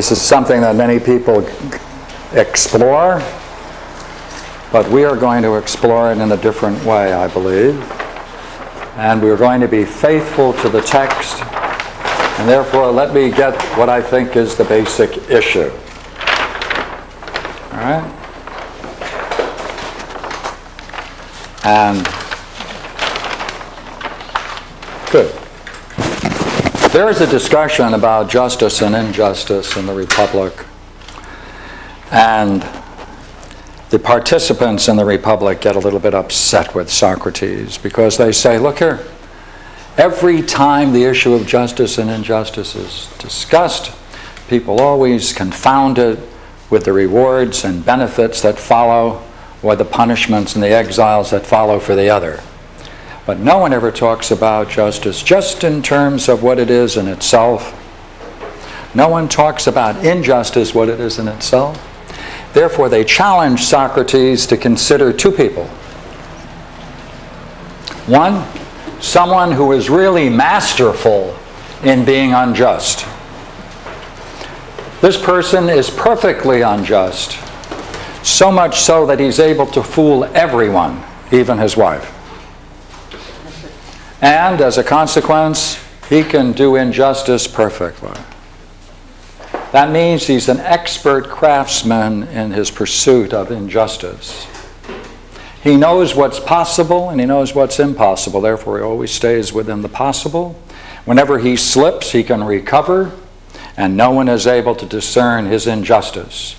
This is something that many people explore, but we are going to explore it in a different way, I believe. And we're going to be faithful to the text, and therefore let me get what I think is the basic issue. All right? And good. There is a discussion about justice and injustice in the Republic. And the participants in the Republic get a little bit upset with Socrates because they say, look here, every time the issue of justice and injustice is discussed, people always confound it with the rewards and benefits that follow or the punishments and the exiles that follow for the other. But no one ever talks about justice just in terms of what it is in itself. No one talks about injustice, what it is in itself. Therefore, they challenge Socrates to consider two people. One, someone who is really masterful in being unjust. This person is perfectly unjust, so much so that he's able to fool everyone, even his wife. And as a consequence, he can do injustice perfectly. That means he's an expert craftsman in his pursuit of injustice. He knows what's possible and he knows what's impossible, therefore, he always stays within the possible. Whenever he slips, he can recover, and no one is able to discern his injustice.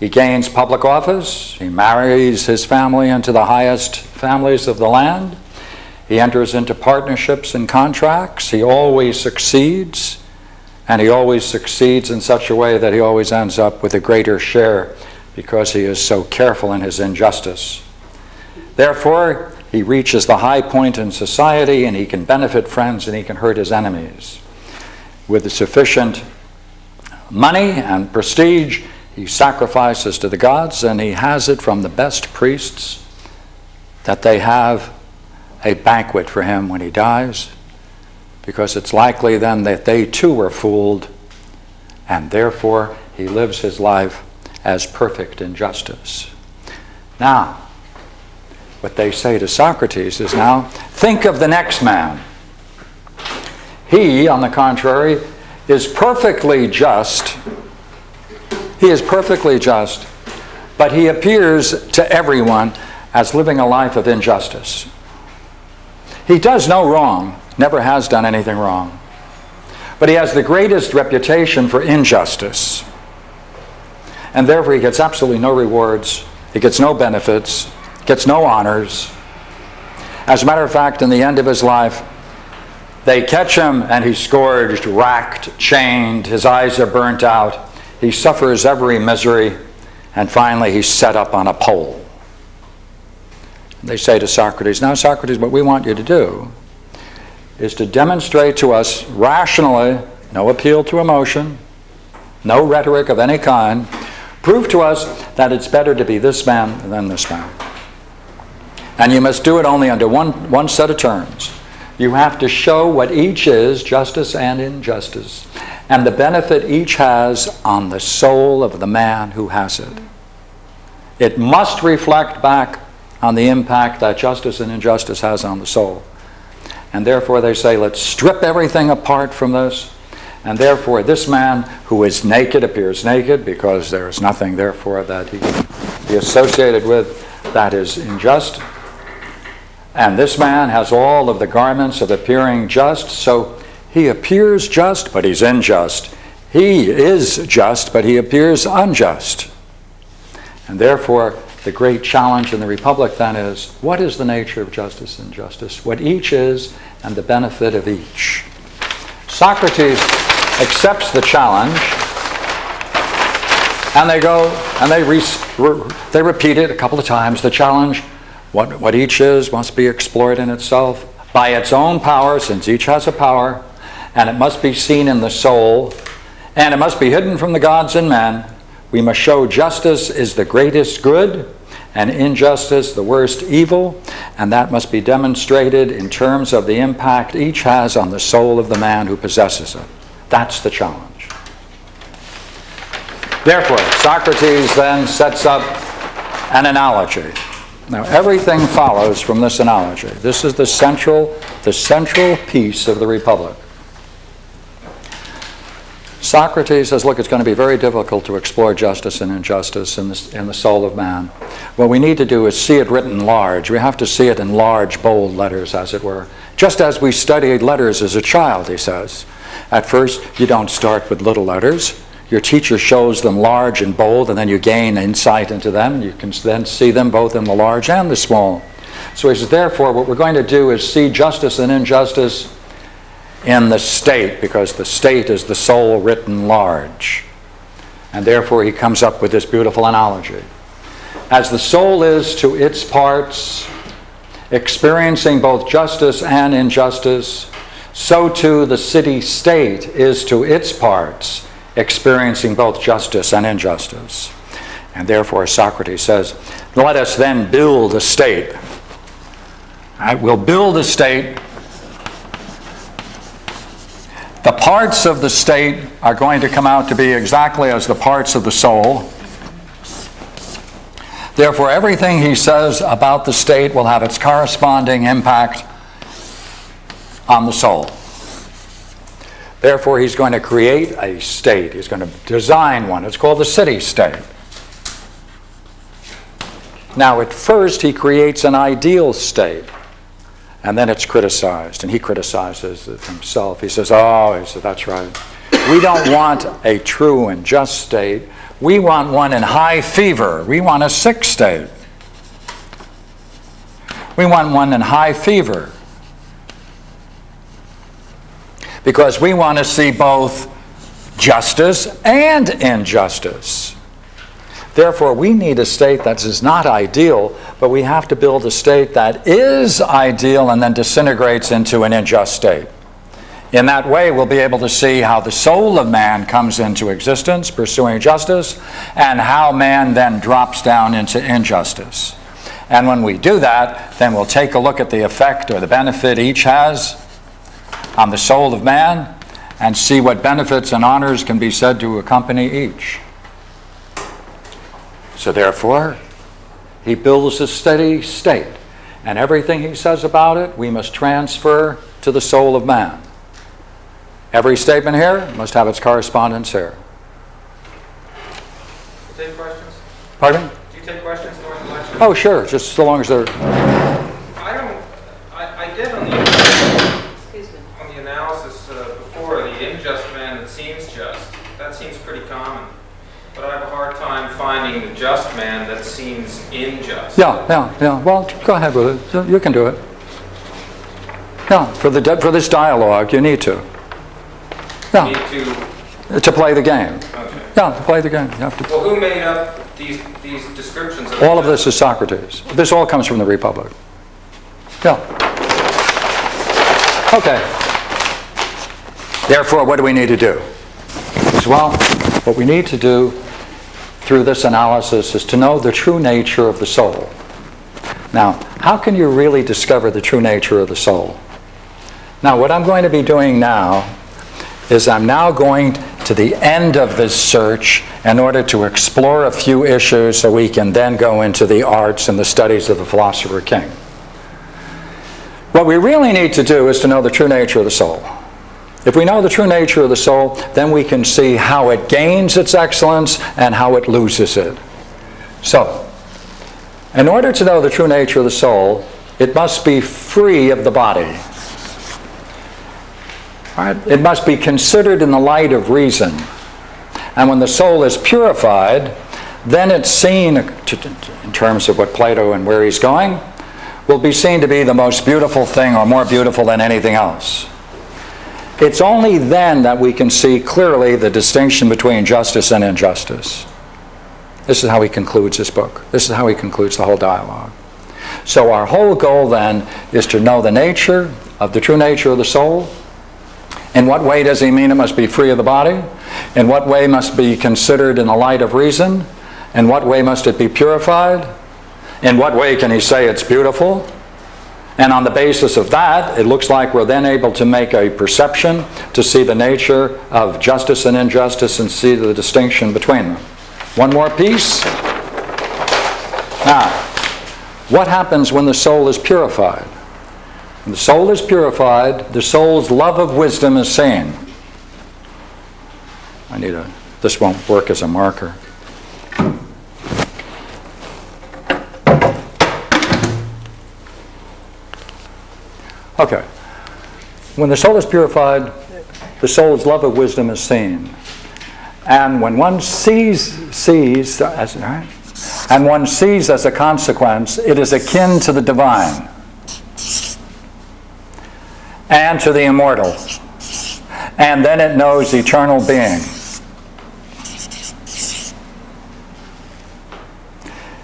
He gains public office, he marries his family into the highest families of the land, he enters into partnerships and contracts, he always succeeds. And he always succeeds in such a way that he always ends up with a greater share because he is so careful in his injustice. Therefore, he reaches the high point in society and he can benefit friends and he can hurt his enemies. With sufficient money and prestige, he sacrifices to the gods and he has it from the best priests that they have a banquet for him when he dies because it's likely then that they too were fooled, and therefore he lives his life as perfect in justice. Now, what they say to Socrates is now, think of the next man. He, on the contrary, is perfectly just. He is perfectly just, but he appears to everyone as living a life of injustice. He does no wrong, never has done anything wrong. But he has the greatest reputation for injustice. And therefore, he gets absolutely no rewards, he gets no benefits, gets no honors. As a matter of fact, in the end of his life, they catch him and he's scourged, racked, chained, his eyes are burnt out, he suffers every misery, and finally he's set up on a pole. They say to Socrates, Now, Socrates, what we want you to do is to demonstrate to us rationally, no appeal to emotion, no rhetoric of any kind, prove to us that it's better to be this man than this man. And you must do it only under one, one set of terms. You have to show what each is, justice and injustice, and the benefit each has on the soul of the man who has it. It must reflect back on the impact that justice and injustice has on the soul. And therefore, they say, let's strip everything apart from this. And therefore, this man who is naked appears naked because there is nothing, therefore, that he can be associated with that is unjust. And this man has all of the garments of appearing just, so he appears just, but he's unjust. He is just, but he appears unjust. And therefore, the great challenge in the Republic then is what is the nature of justice and justice? What each is and the benefit of each. Socrates accepts the challenge and they go and they, re- they repeat it a couple of times. The challenge, what, what each is, must be explored in itself by its own power, since each has a power, and it must be seen in the soul, and it must be hidden from the gods and men. We must show justice is the greatest good, and injustice the worst evil, and that must be demonstrated in terms of the impact each has on the soul of the man who possesses it. That's the challenge. Therefore, Socrates then sets up an analogy. Now, everything follows from this analogy. This is the central, the central piece of the Republic. Socrates says, look, it's going to be very difficult to explore justice and injustice in the, in the soul of man. What we need to do is see it written large. We have to see it in large, bold letters, as it were. Just as we studied letters as a child, he says. At first, you don't start with little letters. Your teacher shows them large and bold, and then you gain insight into them. You can then see them both in the large and the small. So he says, therefore, what we're going to do is see justice and injustice in the state, because the state is the soul written large. And therefore, he comes up with this beautiful analogy. As the soul is to its parts, experiencing both justice and injustice, so too the city state is to its parts, experiencing both justice and injustice. And therefore, Socrates says, Let us then build a state. Right? We'll build a state. The parts of the state are going to come out to be exactly as the parts of the soul. Therefore, everything he says about the state will have its corresponding impact on the soul. Therefore, he's going to create a state. He's going to design one. It's called the city state. Now, at first, he creates an ideal state, and then it's criticized, and he criticizes it himself. He says, Oh, he says, that's right. We don't want a true and just state. We want one in high fever. We want a sick state. We want one in high fever. Because we want to see both justice and injustice. Therefore, we need a state that is not ideal, but we have to build a state that is ideal and then disintegrates into an unjust state. In that way, we'll be able to see how the soul of man comes into existence, pursuing justice, and how man then drops down into injustice. And when we do that, then we'll take a look at the effect or the benefit each has on the soul of man and see what benefits and honors can be said to accompany each. So, therefore, he builds a city state, and everything he says about it we must transfer to the soul of man. Every statement here must have its correspondence here. Take questions? Pardon me? Do you take questions during the lecture? Oh, sure, just so long as they're. I don't, I, I did on the, on the analysis uh, before, the unjust man that seems just, that seems pretty common. But I have a hard time finding the just man that Yeah, yeah, yeah. Well, go ahead with it. You can do it. Yeah, for, the, for this dialogue, you need to. Yeah, Need to, to play the game. okay. Yeah, to play the game. You have to. Well, who made up these, these descriptions of? All of this is Socrates. This all comes from the Republic. Yeah. Okay. Therefore, what do we need to do? Well, what we need to do through this analysis is to know the true nature of the soul. Now, how can you really discover the true nature of the soul? Now, what I'm going to be doing now is I'm now going to the end of this search in order to explore a few issues so we can then go into the arts and the studies of the philosopher king. What we really need to do is to know the true nature of the soul. If we know the true nature of the soul, then we can see how it gains its excellence and how it loses it. So, in order to know the true nature of the soul, it must be free of the body. Right? It must be considered in the light of reason. And when the soul is purified, then it's seen, in terms of what Plato and where he's going, will be seen to be the most beautiful thing or more beautiful than anything else. It's only then that we can see clearly the distinction between justice and injustice. This is how he concludes his book. This is how he concludes the whole dialogue. So, our whole goal then is to know the nature of the true nature of the soul. In what way does he mean it must be free of the body? In what way must be considered in the light of reason? In what way must it be purified? In what way can he say it's beautiful? And on the basis of that, it looks like we're then able to make a perception to see the nature of justice and injustice and see the distinction between them. One more piece. Now, what happens when the soul is purified? When the soul is purified, the soul's love of wisdom is seen. I need a, this won't work as a marker. Okay. When the soul is purified, the soul's love of wisdom is seen. And when one sees, sees, as, right? and one sees as a consequence, it is akin to the divine and to the immortal. And then it knows eternal being.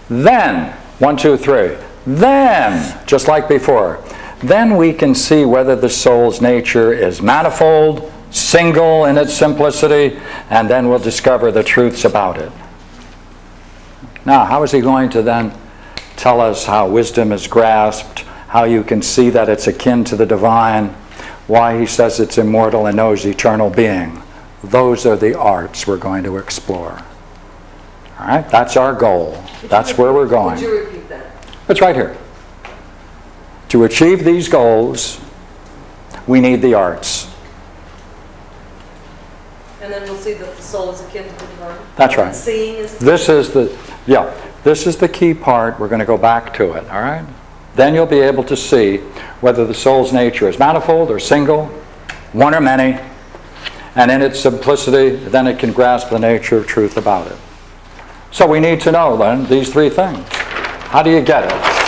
Then, one, two, three. Then, just like before, then we can see whether the soul's nature is manifold, single in its simplicity, and then we'll discover the truths about it. Now, how is he going to then tell us how wisdom is grasped, how you can see that it's akin to the divine, why he says it's immortal and knows eternal being? Those are the arts we're going to explore. All right, that's our goal. That's where we're going. Would you repeat that? It's right here. To achieve these goals, we need the arts. And then we'll see that the soul is akin to the divine. That's right. Seeing is. This is the, yeah, this is the key part. We're going to go back to it, all right? Then you'll be able to see whether the soul's nature is manifold or single, one or many, and in its simplicity, then it can grasp the nature of truth about it. So we need to know then these three things. How do you get it?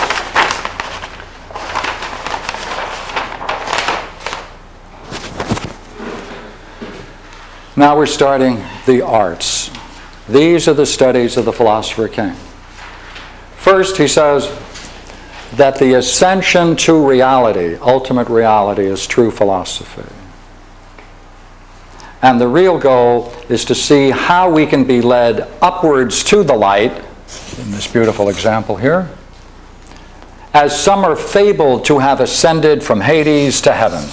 Now we're starting the arts. These are the studies of the philosopher king. First, he says that the ascension to reality, ultimate reality, is true philosophy. And the real goal is to see how we can be led upwards to the light, in this beautiful example here, as some are fabled to have ascended from Hades to heaven.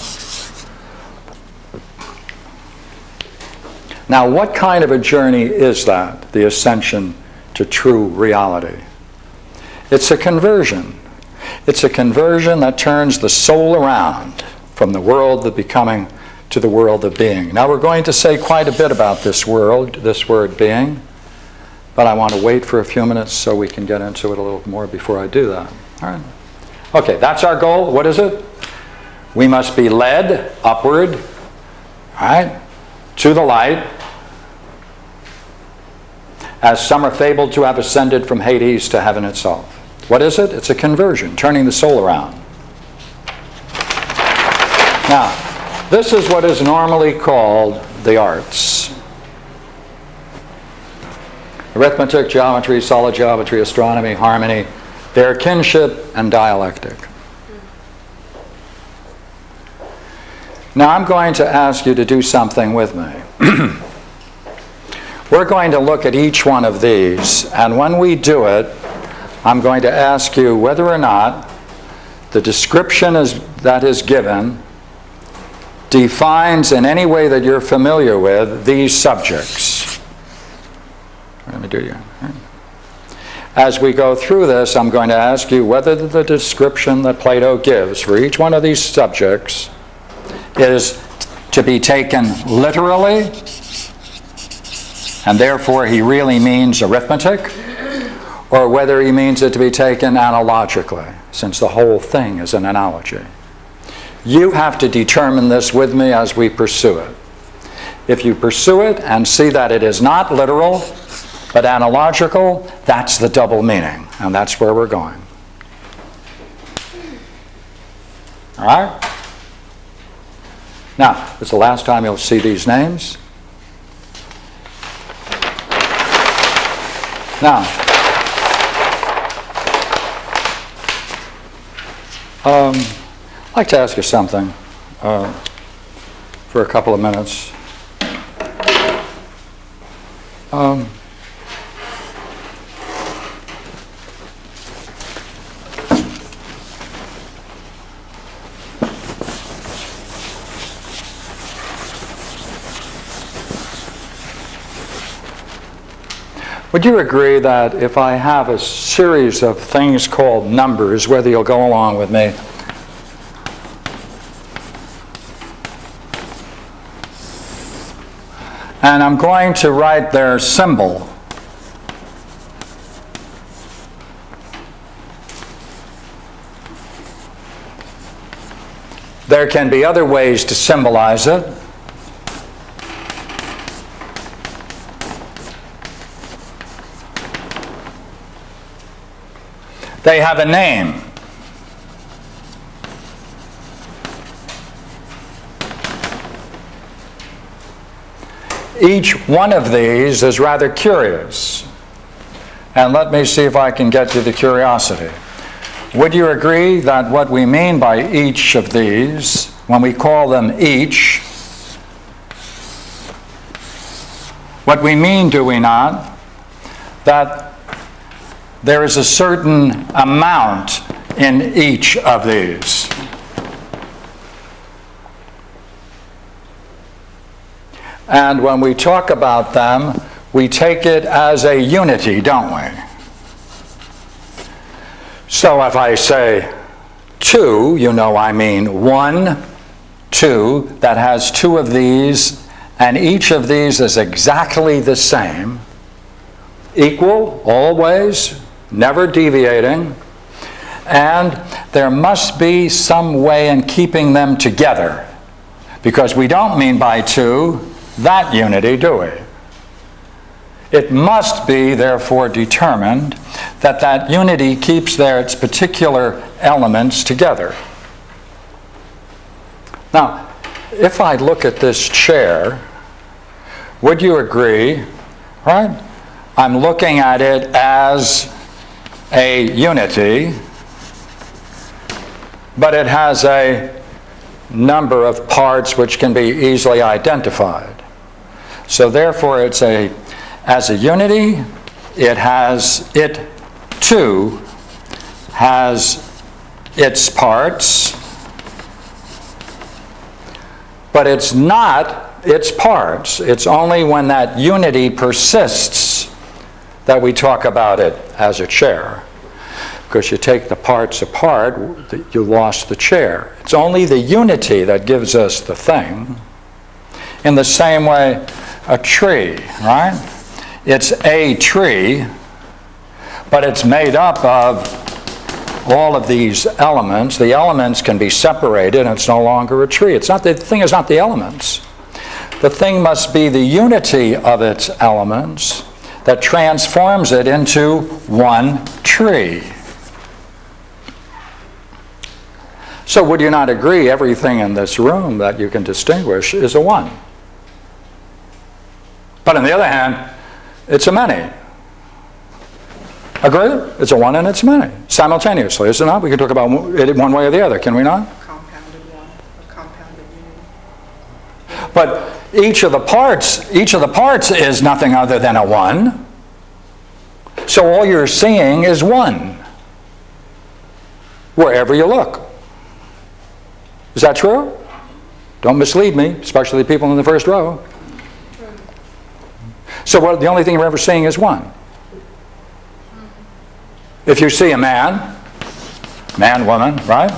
Now, what kind of a journey is that, the ascension to true reality? It's a conversion. It's a conversion that turns the soul around from the world of becoming to the world of being. Now, we're going to say quite a bit about this world, this word being, but I want to wait for a few minutes so we can get into it a little more before I do that. All right. Okay, that's our goal. What is it? We must be led upward, all right, to the light, as some are fabled to have ascended from Hades to heaven itself. What is it? It's a conversion, turning the soul around. Now, this is what is normally called the arts arithmetic, geometry, solid geometry, astronomy, harmony, their kinship, and dialectic. Now, I'm going to ask you to do something with me. We're going to look at each one of these, and when we do it, I'm going to ask you whether or not the description is, that is given defines in any way that you're familiar with these subjects. Let me do you. As we go through this, I'm going to ask you whether the description that Plato gives for each one of these subjects is to be taken literally and therefore he really means arithmetic, or whether he means it to be taken analogically, since the whole thing is an analogy. You have to determine this with me as we pursue it. If you pursue it and see that it is not literal, but analogical, that's the double meaning, and that's where we're going. All right? Now, it's the last time you'll see these names. Now, um, I'd like to ask you something uh, for a couple of minutes. Um, Would you agree that if I have a series of things called numbers, whether you'll go along with me, and I'm going to write their symbol. There can be other ways to symbolize it. They have a name. Each one of these is rather curious. And let me see if I can get to the curiosity. Would you agree that what we mean by each of these, when we call them each, what we mean, do we not, that there is a certain amount in each of these? And when we talk about them, we take it as a unity, don't we? So if I say two, you know I mean one, two, that has two of these, and each of these is exactly the same, equal, always, never deviating, and there must be some way in keeping them together. Because we don't mean by two that unity, do we? It must be, therefore, determined that that unity keeps their its particular elements together. Now, if I look at this chair, would you agree, right? I'm looking at it as a unity, but it has a number of parts which can be easily identified. So therefore, it's a as a unity, it has it too has its parts, but it's not its parts. It's only when that unity persists that we talk about it as a chair. Because you take the parts apart, you lost the chair. It's only the unity that gives us the thing. In the same way, a tree, right? It's a tree, but it's made up of all of these elements. The elements can be separated and it's no longer a tree. It's not the, the thing is not the elements. The thing must be the unity of its elements that transforms it into one tree. So would you not agree everything in this room that you can distinguish is a one? But on the other hand, it's a many. Agree? It's a one and it's many. Simultaneously, is it not? We can talk about it one way or the other, can we not? compounded one, a compounded unity. But each of the parts, each of the parts is nothing other than a one. So all you're seeing is one. Wherever you look. Is that true? Don't mislead me, especially people in the first row. So what, the only thing you're ever seeing is one. If you see a man, man, woman, right?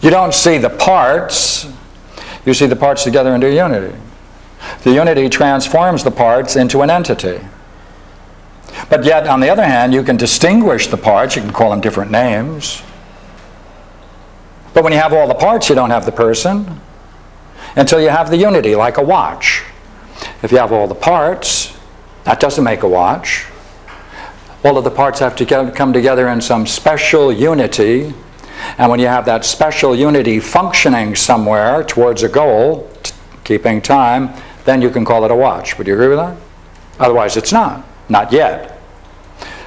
You don't see the parts, you see the parts together into unity. The unity transforms the parts into an entity. But yet, on the other hand, you can distinguish the parts, you can call them different names. But when you have all the parts, you don't have the person until you have the unity, like a watch. If you have all the parts, that doesn't make a watch. All of the parts have to come together in some special unity. And when you have that special unity functioning somewhere towards a goal, keeping time, then you can call it a watch. Would you agree with that? Otherwise, it's not. Not yet.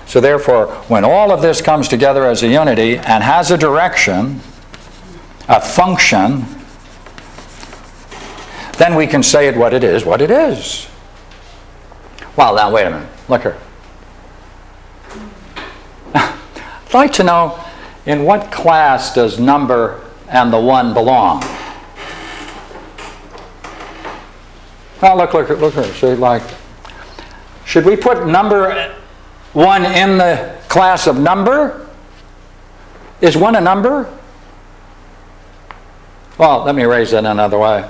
So therefore, when all of this comes together as a unity and has a direction, a function, then we can say it what it is, what it is. Well, now, wait a minute. Look here. I'd like to know in what class does number and the one belong? Well, look, look, look here. See, like, Should we put number one in the class of number? Is one a number? Well, let me raise it another way.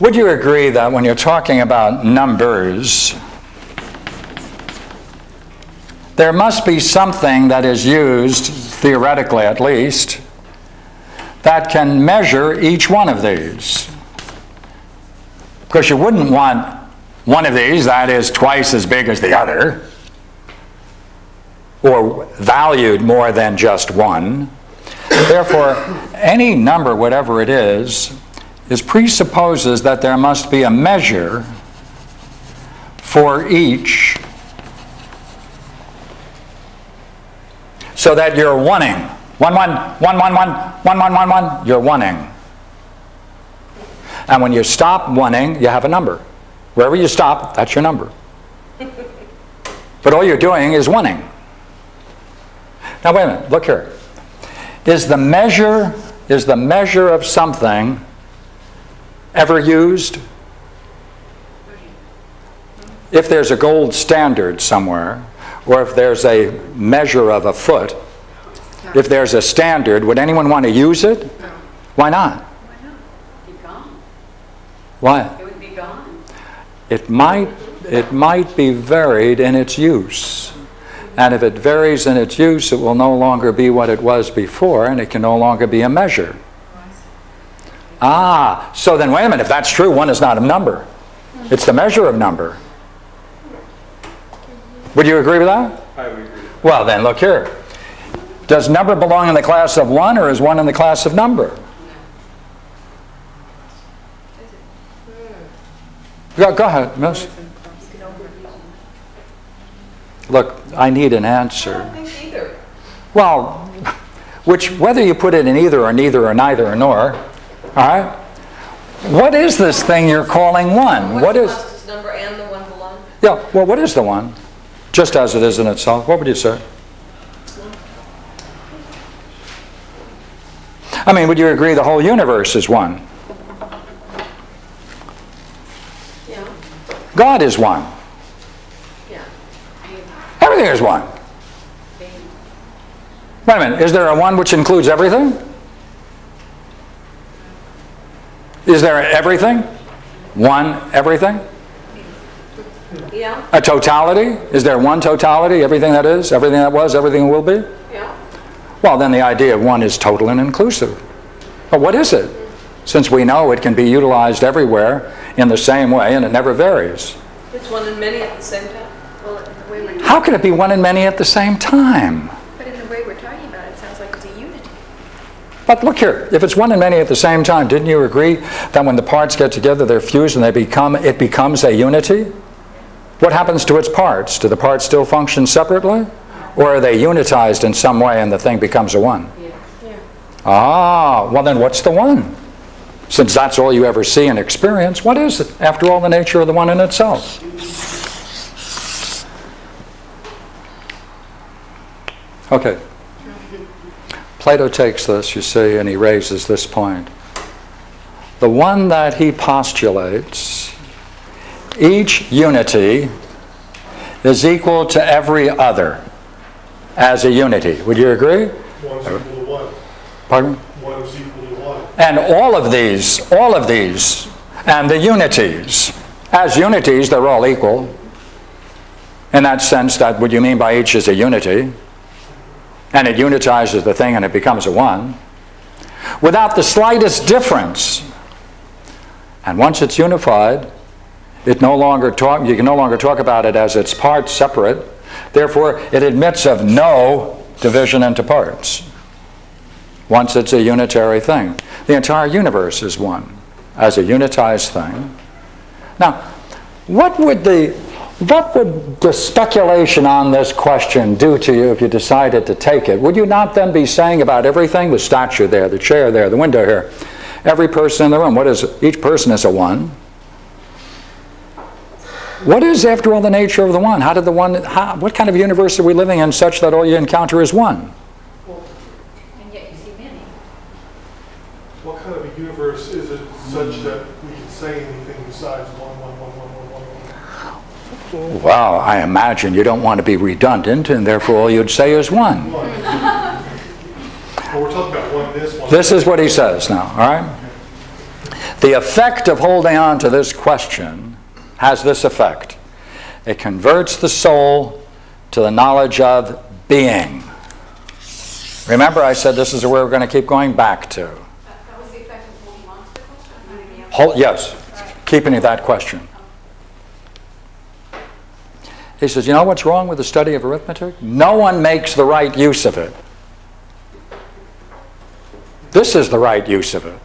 Would you agree that when you're talking about numbers, there must be something that is used, theoretically at least, that can measure each one of these? Because you wouldn't want one of these that is twice as big as the other, or valued more than just one. Therefore, any number, whatever it is, is presupposes that there must be a measure for each so that you're wanting. One, one, one, one, one, one, one, one, one, you're wanting. And when you stop wanting, you have a number. Wherever you stop, that's your number. But all you're doing is wanting. Now wait a minute, look here. Is the measure is the measure of something ever used? If there's a gold standard somewhere, or if there's a measure of a foot, if there's a standard, would anyone want to use it? Why not? Why not? Be gone. Why? It would be gone. It might, it might be varied in its use. And if it varies in its use, it will no longer be what it was before, and it can no longer be a measure. Ah, so then wait a minute, if that's true, one is not a number. It's the measure of number. Would you agree with that? I would agree. Well, then look here. Does number belong in the class of one, or is one in the class of number? Go, go ahead, miss. Look, I need an I answer. don't think either. Well, which, whether you put it in either or neither or neither or nor, all right? What is this thing you're calling one? What is, What's number and the one below? yeah, well, what is the one? Just as it is in itself, what would you say? I mean, would you agree the whole universe is one? Yeah, God is one. yeah. Everything is one. Wait a minute, is there a one which includes everything? Is there everything? One everything? Yeah, A totality? Is there one totality? Everything that is, everything that was, everything will be? yeah. Well, then the idea of one is total and inclusive. But what is it? Since we know it can be utilized everywhere in the same way and it never varies. It's one and many at the same time. Well, the way we're, How can it be one and many at the same time? but in the way we're talking about it, it sounds like it's a unity. But look here, if it's one and many at the same time, didn't you agree that when the parts get together, they're fused and they become, it becomes a unity? What happens to its parts? Do the parts still function separately? Or are they unitized in some way and the thing becomes a one? Yeah. Ah, well then what's the one? Since that's all you ever see and experience, what is it? After all, the nature of the one in itself. Okay. Plato takes this, you see, and he raises this point. The one that he postulates, each unity is equal to every other as a unity. Would you agree? One's equal to one. Pardon? One is equal to one. And all of these, all of these, and the unities, as unities, they're all equal. In that sense, that what you mean by each is a unity, and it unitizes the thing and it becomes a one, without the slightest difference. And once it's unified, it no longer talk, you can no longer talk about it as its parts separate. Therefore, it admits of no division into parts once it's a unitary thing. The entire universe is one as a unitized thing. Now, what would the what would the speculation on this question do to you if you decided to take it? Would you not then be saying about everything, the statue there, the chair there, the window here, every person in the room, what is each person is a one? What is, after all, the nature of the one? How did the one? How, what kind of universe are we living in, such that all you encounter is one? And yet you see many. What kind of a universe is it such that we can say anything besides one, one, one, one, one, one, one? Well, I imagine you don't want to be redundant, and therefore all you'd say is one. One. Well, we're talking about one this, one. This is what he says now, all right? The effect of holding on to this question has this effect it converts the soul to the knowledge of being. Remember, I said this is where we're going to keep going back to. That that was the effect of holding on to the question? Hold, yes, keeping that question. He says, You know what's wrong with the study of arithmetic? No one makes the right use of it. This is the right use of it.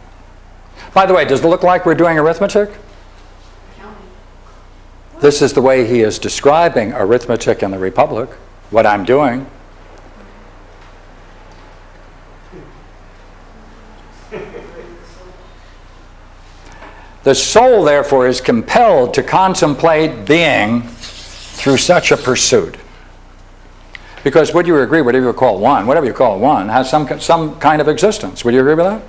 By the way, does it look like we're doing arithmetic? This is the way he is describing arithmetic in the Republic, what I'm doing. The soul, therefore, is compelled to contemplate being through such a pursuit. Because would you agree, whatever you call one, whatever you call one, has some, some kind of existence. Would you agree with that?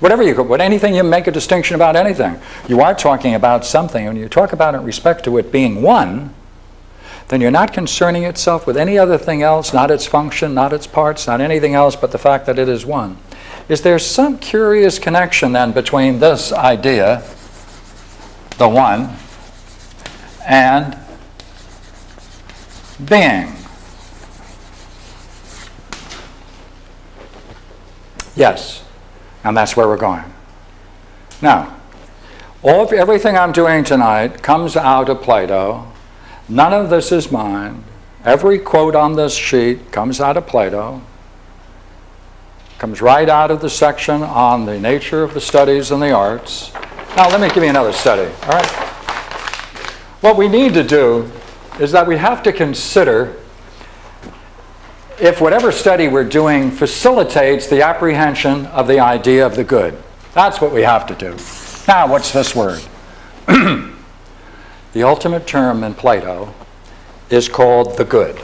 Whatever you, what anything you make a distinction about anything, you are talking about something. When you talk about it in respect to it being one, then you're not concerning itself with any other thing else, not its function, not its parts, not anything else but the fact that it is one. Is there some curious connection then between this idea, the one, and being? Yes. And that's where we're going. Now, all of, everything I'm doing tonight comes out of Plato. None of this is mine. Every quote on this sheet comes out of Plato. Comes right out of the section on the nature of the studies and the arts. Now, let me give you another study. All right. What we need to do is that we have to consider if whatever study we're doing facilitates the apprehension of the idea of the good. That's what we have to do. Now, what's this word? the ultimate term in Plato is called the good.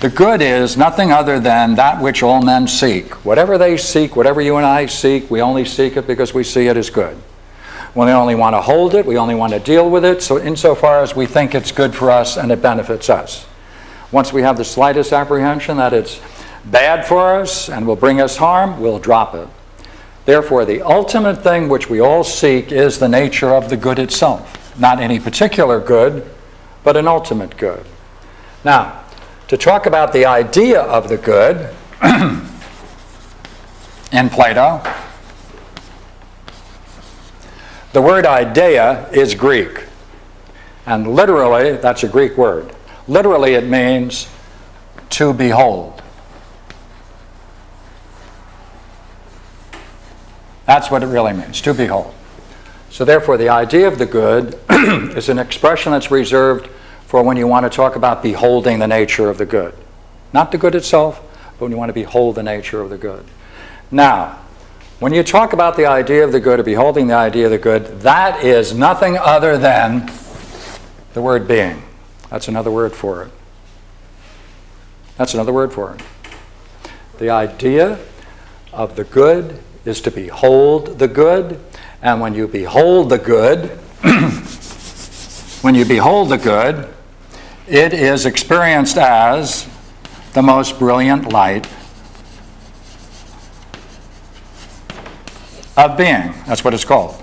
The good is nothing other than that which all men seek. Whatever they seek, whatever you and I seek, we only seek it because we see it as good. We only want to hold it, we only want to deal with it, so insofar as we think it's good for us and it benefits us. Once we have the slightest apprehension that it's bad for us and will bring us harm, we'll drop it. Therefore, the ultimate thing which we all seek is the nature of the good itself. Not any particular good, but an ultimate good. Now, to talk about the idea of the good in Plato, the word idea is Greek. And literally, that's a Greek word. Literally, it means to behold. That's what it really means, to behold. So, therefore, the idea of the good is an expression that's reserved for when you want to talk about beholding the nature of the good. Not the good itself, but when you want to behold the nature of the good. Now, when you talk about the idea of the good or beholding the idea of the good, that is nothing other than the word being. That's another word for it. That's another word for it. The idea of the good is to behold the good, and when you behold the good, when you behold the good, it is experienced as the most brilliant light of being. That's what it's called.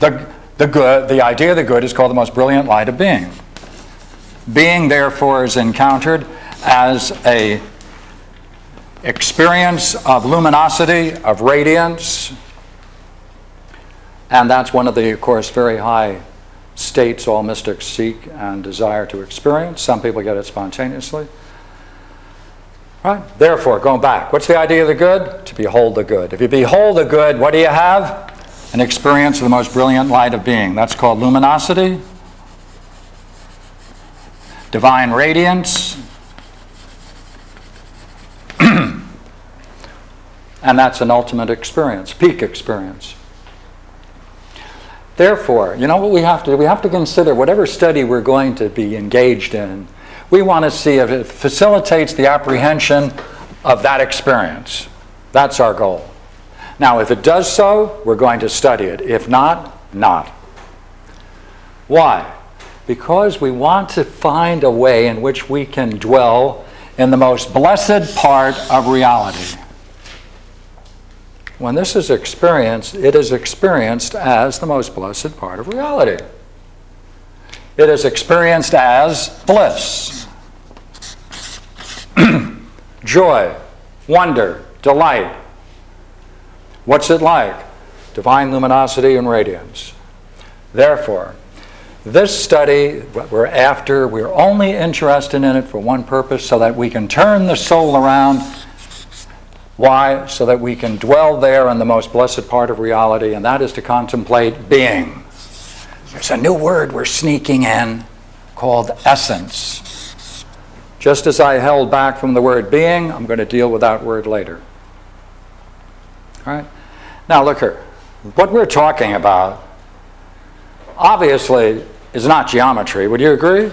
The, the good, the idea of the good is called the most brilliant light of being. Being, therefore, is encountered as a experience of luminosity, of radiance, and that's one of the, of course, very high states all mystics seek and desire to experience. Some people get it spontaneously. Right? Therefore, going back, what's the idea of the good? To behold the good. If you behold the good, what do you have? An experience of the most brilliant light of being. That's called luminosity, divine radiance, and that's an ultimate experience, peak experience. Therefore, you know what we have to do? We have to consider whatever study we're going to be engaged in, we want to see if it facilitates the apprehension of that experience. That's our goal. Now, if it does so, we're going to study it. If not, not. Why? Because we want to find a way in which we can dwell in the most blessed part of reality. When this is experienced, it is experienced as the most blessed part of reality. It is experienced as bliss, joy, wonder, delight. What's it like? Divine luminosity and radiance. Therefore, this study, what we're after, we're only interested in it for one purpose so that we can turn the soul around. Why? So that we can dwell there in the most blessed part of reality, and that is to contemplate being. There's a new word we're sneaking in called essence. Just as I held back from the word being, I'm going to deal with that word later. All right? Now, look here. What we're talking about, obviously, is not geometry. Would you agree?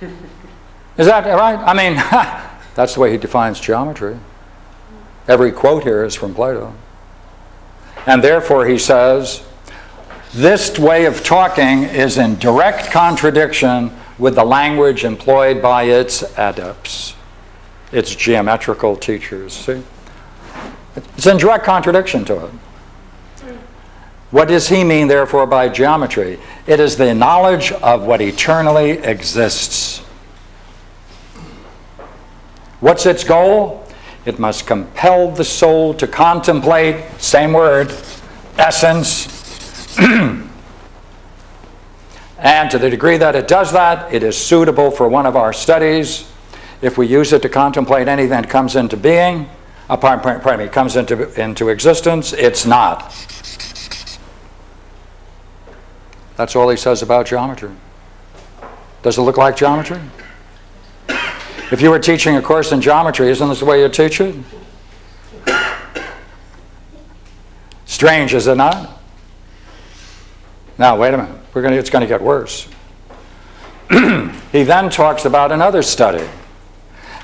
Is that right? I mean, that's the way he defines geometry. Every quote here is from Plato. And therefore, he says, this way of talking is in direct contradiction with the language employed by its adepts, its geometrical teachers. See? It's in direct contradiction to it. What does he mean, therefore, by geometry? It is the knowledge of what eternally exists. What's its goal? It must compel the soul to contemplate, same word, essence. and to the degree that it does that, it is suitable for one of our studies. If we use it to contemplate anything that comes into being, pardon, pardon me, comes into, into existence, it's not. That's all he says about geometry. Does it look like geometry? If you were teaching a course in geometry, isn't this the way you teach it? Strange, is it not? Now, wait a minute. We're gonna, it's going to get worse. he then talks about another study.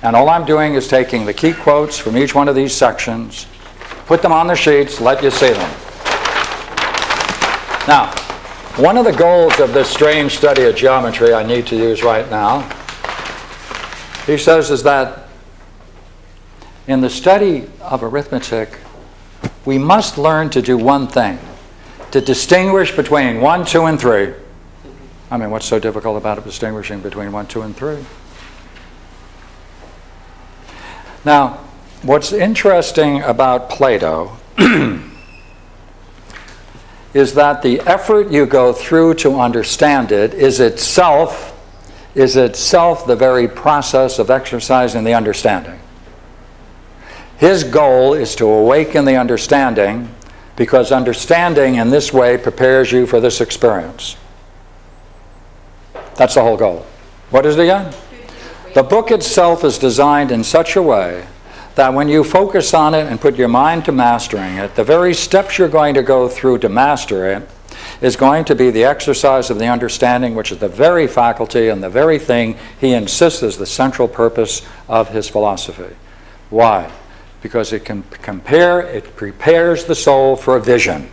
And all I'm doing is taking the key quotes from each one of these sections, put them on the sheets, let you see them. Now, one of the goals of this strange study of geometry I need to use right now, he says, is that in the study of arithmetic, we must learn to do one thing to distinguish between 1, 2, and 3. I mean, what's so difficult about distinguishing between 1, 2, and 3? Now, what's interesting about Plato is that the effort you go through to understand it is itself is itself the very process of exercising the understanding. His goal is to awaken the understanding because understanding in this way prepares you for this experience. That's the whole goal. What is the end? The book itself is designed in such a way that when you focus on it and put your mind to mastering it, the very steps you're going to go through to master it is going to be the exercise of the understanding, which is the very faculty and the very thing he insists is the central purpose of his philosophy. Why? Because it can compare, it prepares the soul for a vision.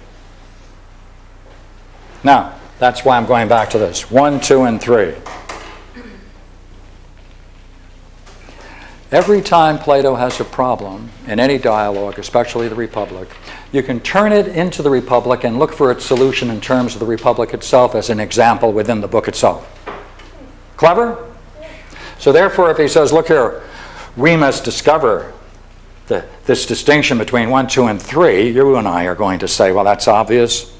Now, that's why I'm going back to this. One, two, and three. Every time Plato has a problem in any dialogue, especially the Republic, you can turn it into the Republic and look for its solution in terms of the Republic itself as an example within the book itself. Clever? So, therefore, if he says, look here, we must discover the, this distinction between 1, 2, and 3, you and I are going to say, well, that's obvious.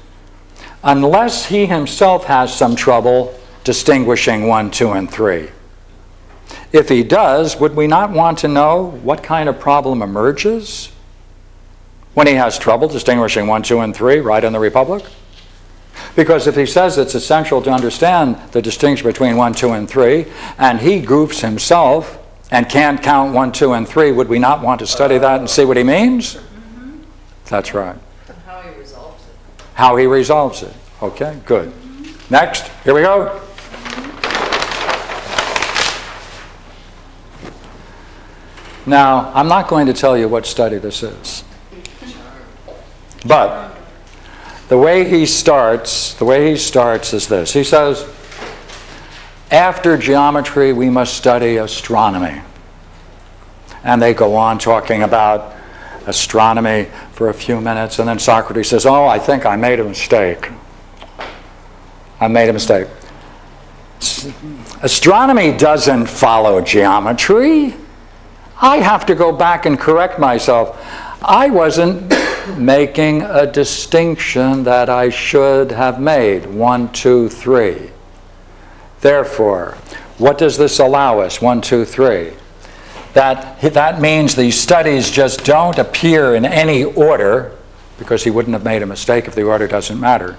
Unless he himself has some trouble distinguishing 1, 2, and 3. If he does, would we not want to know what kind of problem emerges when he has trouble distinguishing 1, 2, and 3 right in the Republic? Because if he says it's essential to understand the distinction between 1, 2, and 3, and he goofs himself and can't count 1, 2, and 3, would we not want to study that and see what he means? Mm-hmm. That's right. How he resolves it. How he resolves it. Okay, good. Next, here we go. Now, I'm not going to tell you what study this is. But the way he starts, the way he starts is this. He says, after geometry, we must study astronomy. And they go on talking about astronomy for a few minutes, and then Socrates says, Oh, I think I made a mistake. I made a mistake. Astronomy doesn't follow geometry. I have to go back and correct myself. I wasn't making a distinction that I should have made. One, two, three. Therefore, what does this allow us? One, two, three. That, that means these studies just don't appear in any order, because he wouldn't have made a mistake if the order doesn't matter.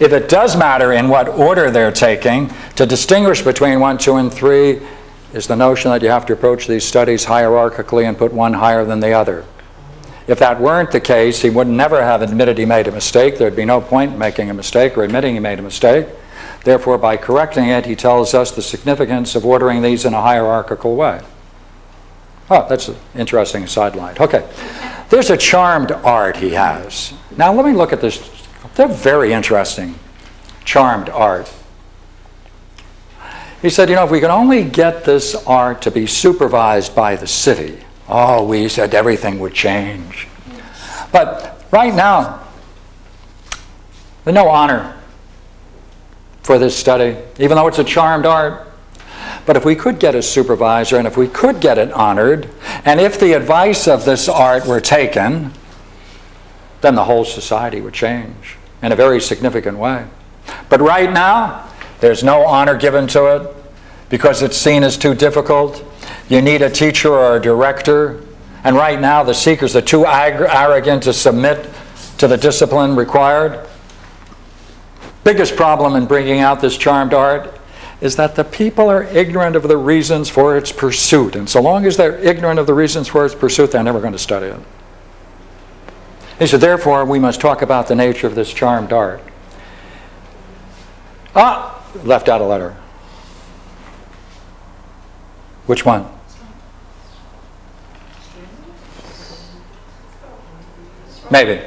If it does matter in what order they're taking, to distinguish between 1, 2, and 3 is the notion that you have to approach these studies hierarchically and put one higher than the other. If that weren't the case, he would never have admitted he made a mistake. There'd be no point in making a mistake or admitting he made a mistake. Therefore, by correcting it, he tells us the significance of ordering these in a hierarchical way. Oh, that's an interesting sideline. Okay. There's a charmed art he has. Now, let me look at this. They're very interesting. Charmed art. He said, you know, if we can only get this art to be supervised by the city, oh, we said everything would change. But right now, there's no honor for this study, even though it's a charmed art. But if we could get a supervisor and if we could get it honored, and if the advice of this art were taken, then the whole society would change in a very significant way. But right now, there's no honor given to it because it's seen as too difficult. You need a teacher or a director. And right now, the seekers are too arrogant to submit to the discipline required. Biggest problem in bringing out this charmed art is that the people are ignorant of the reasons for its pursuit. And so long as they're ignorant of the reasons for its pursuit, they're never going to study it. He said, therefore, we must talk about the nature of this charmed art. Ah, left out a letter. Which one? Maybe.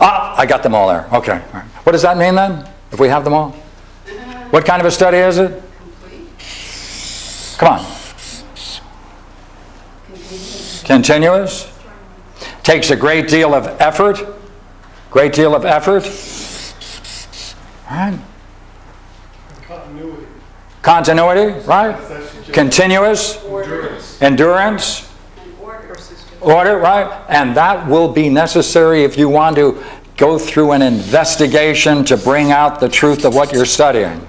Ah, I got them all there. Okay. all right. What does that mean then? If we have them all? What kind of a study is it? Come on. Continuous. Takes a great deal of effort. Great deal of effort. All right. Continuity, Continuity, right? that's just Continuous. endurance. Endurance. Persistent. Order, right? And that will be necessary if you want to go through an investigation to bring out the truth of what you're studying.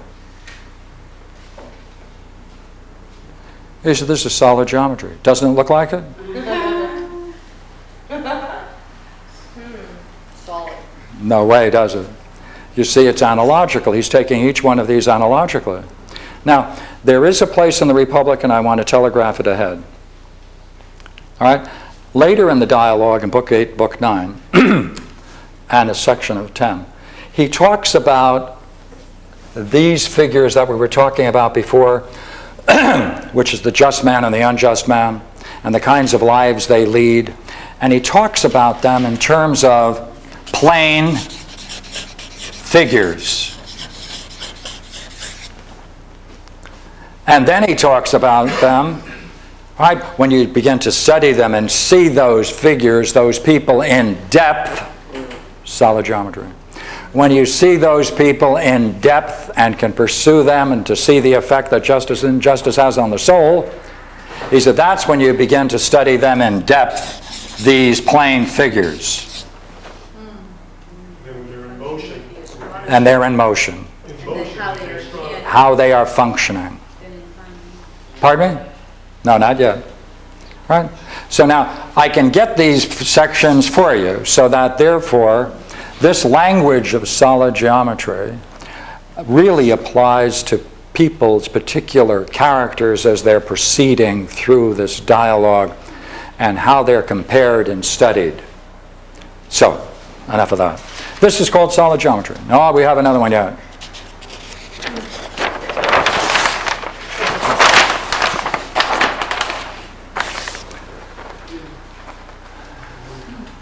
He said, This is solid geometry. Doesn't it look like it? Hmm. Solid. No way, does it? You see, it's analogical. He's taking each one of these analogically. Now, there is a place in the Republic, and I want to telegraph it ahead. All right? Later in the dialogue in Book 8, Book 9, and a section of 10, he talks about these figures that we were talking about before, which is the just man and the unjust man, and the kinds of lives they lead. And he talks about them in terms of plane figures. And then he talks about them, right? When you begin to study them and see those figures, those people in depth, solid geometry. When you see those people in depth and can pursue them and to see the effect that justice and injustice has on the soul, he said that's when you begin to study them in depth, these plane figures. Then when they're in motion, And they're in motion, how they are functioning. Pardon me? No, not yet. Right? So now I can get these sections for you so that therefore this language of solid geometry really applies to people's particular characters as they're proceeding through this dialogue and how they're compared and studied. So, enough of that. This is called solid geometry. No, we have another one yet.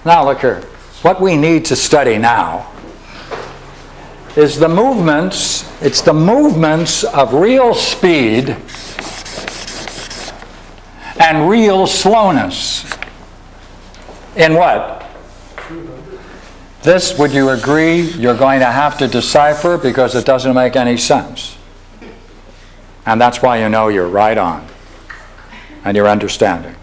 Now, look here. What we need to study now is the movements, it's the movements of real speed and real slowness. In what? This, would you agree, you're going to have to decipher because it doesn't make any sense. And that's why you know you're right on and you're understanding.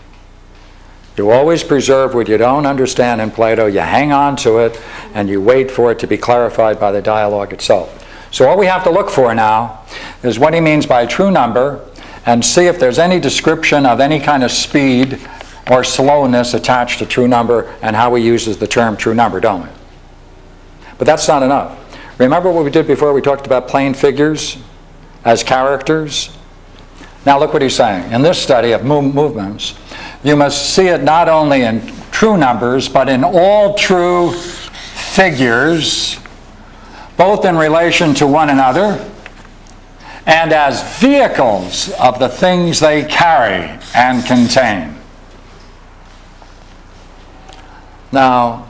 You always preserve what you don't understand in Plato, you hang on to it, and you wait for it to be clarified by the dialogue itself. So, what we have to look for now is what he means by true number and see if there's any description of any kind of speed or slowness attached to true number and how he uses the term true number, don't we? But that's not enough. Remember what we did before? We talked about plane figures as characters. Now, look what he's saying. In this study of mov- movements, you must see it not only in true numbers, but in all true figures, both in relation to one another and as vehicles of the things they carry and contain. Now,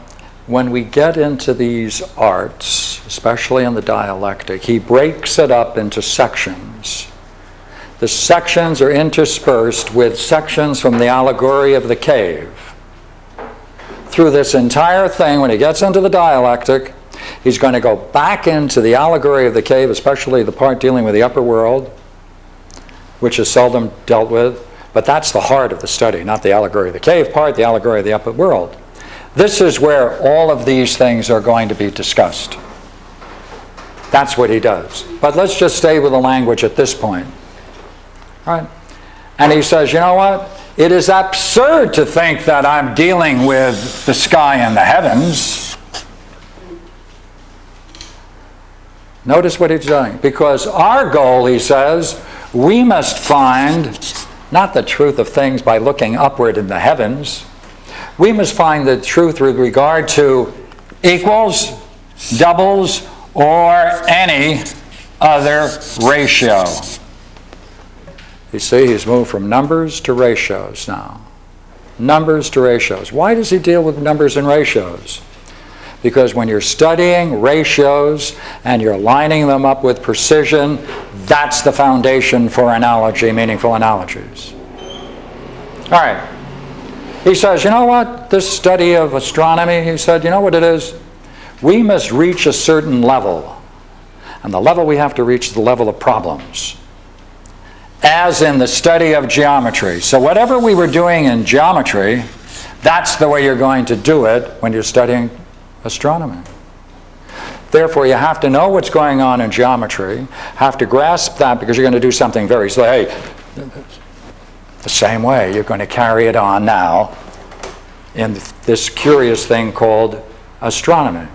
when we get into these arts, especially in the dialectic, he breaks it up into sections. The sections are interspersed with sections from the allegory of the cave. Through this entire thing, when he gets into the dialectic, he's going to go back into the allegory of the cave, especially the part dealing with the upper world, which is seldom dealt with. But that's the heart of the study, not the allegory of the cave part, the allegory of the upper world. This is where all of these things are going to be discussed. That's what he does. But let's just stay with the language at this point. All right? And he says, you know what? It is absurd to think that I'm dealing with the sky and the heavens. Notice what he's doing. Because our goal, he says, we must find not the truth of things by looking upward in the heavens. We must find the truth with regard to equals, doubles, or any other ratio. You see, he's moved from numbers to ratios now. Numbers to ratios. Why does he deal with numbers and ratios? Because when you're studying ratios and you're lining them up with precision, that's the foundation for analogy, meaningful analogies. All right. He says, you know what? This study of astronomy, he said, you know what it is? We must reach a certain level. And the level we have to reach is the level of problems as in the study of geometry. So, whatever we were doing in geometry, that's the way you're going to do it when you're studying astronomy. Therefore, you have to know what's going on in geometry, have to grasp that because you're going to do something very so hey, the same way you're going to carry it on now in this curious thing called astronomy.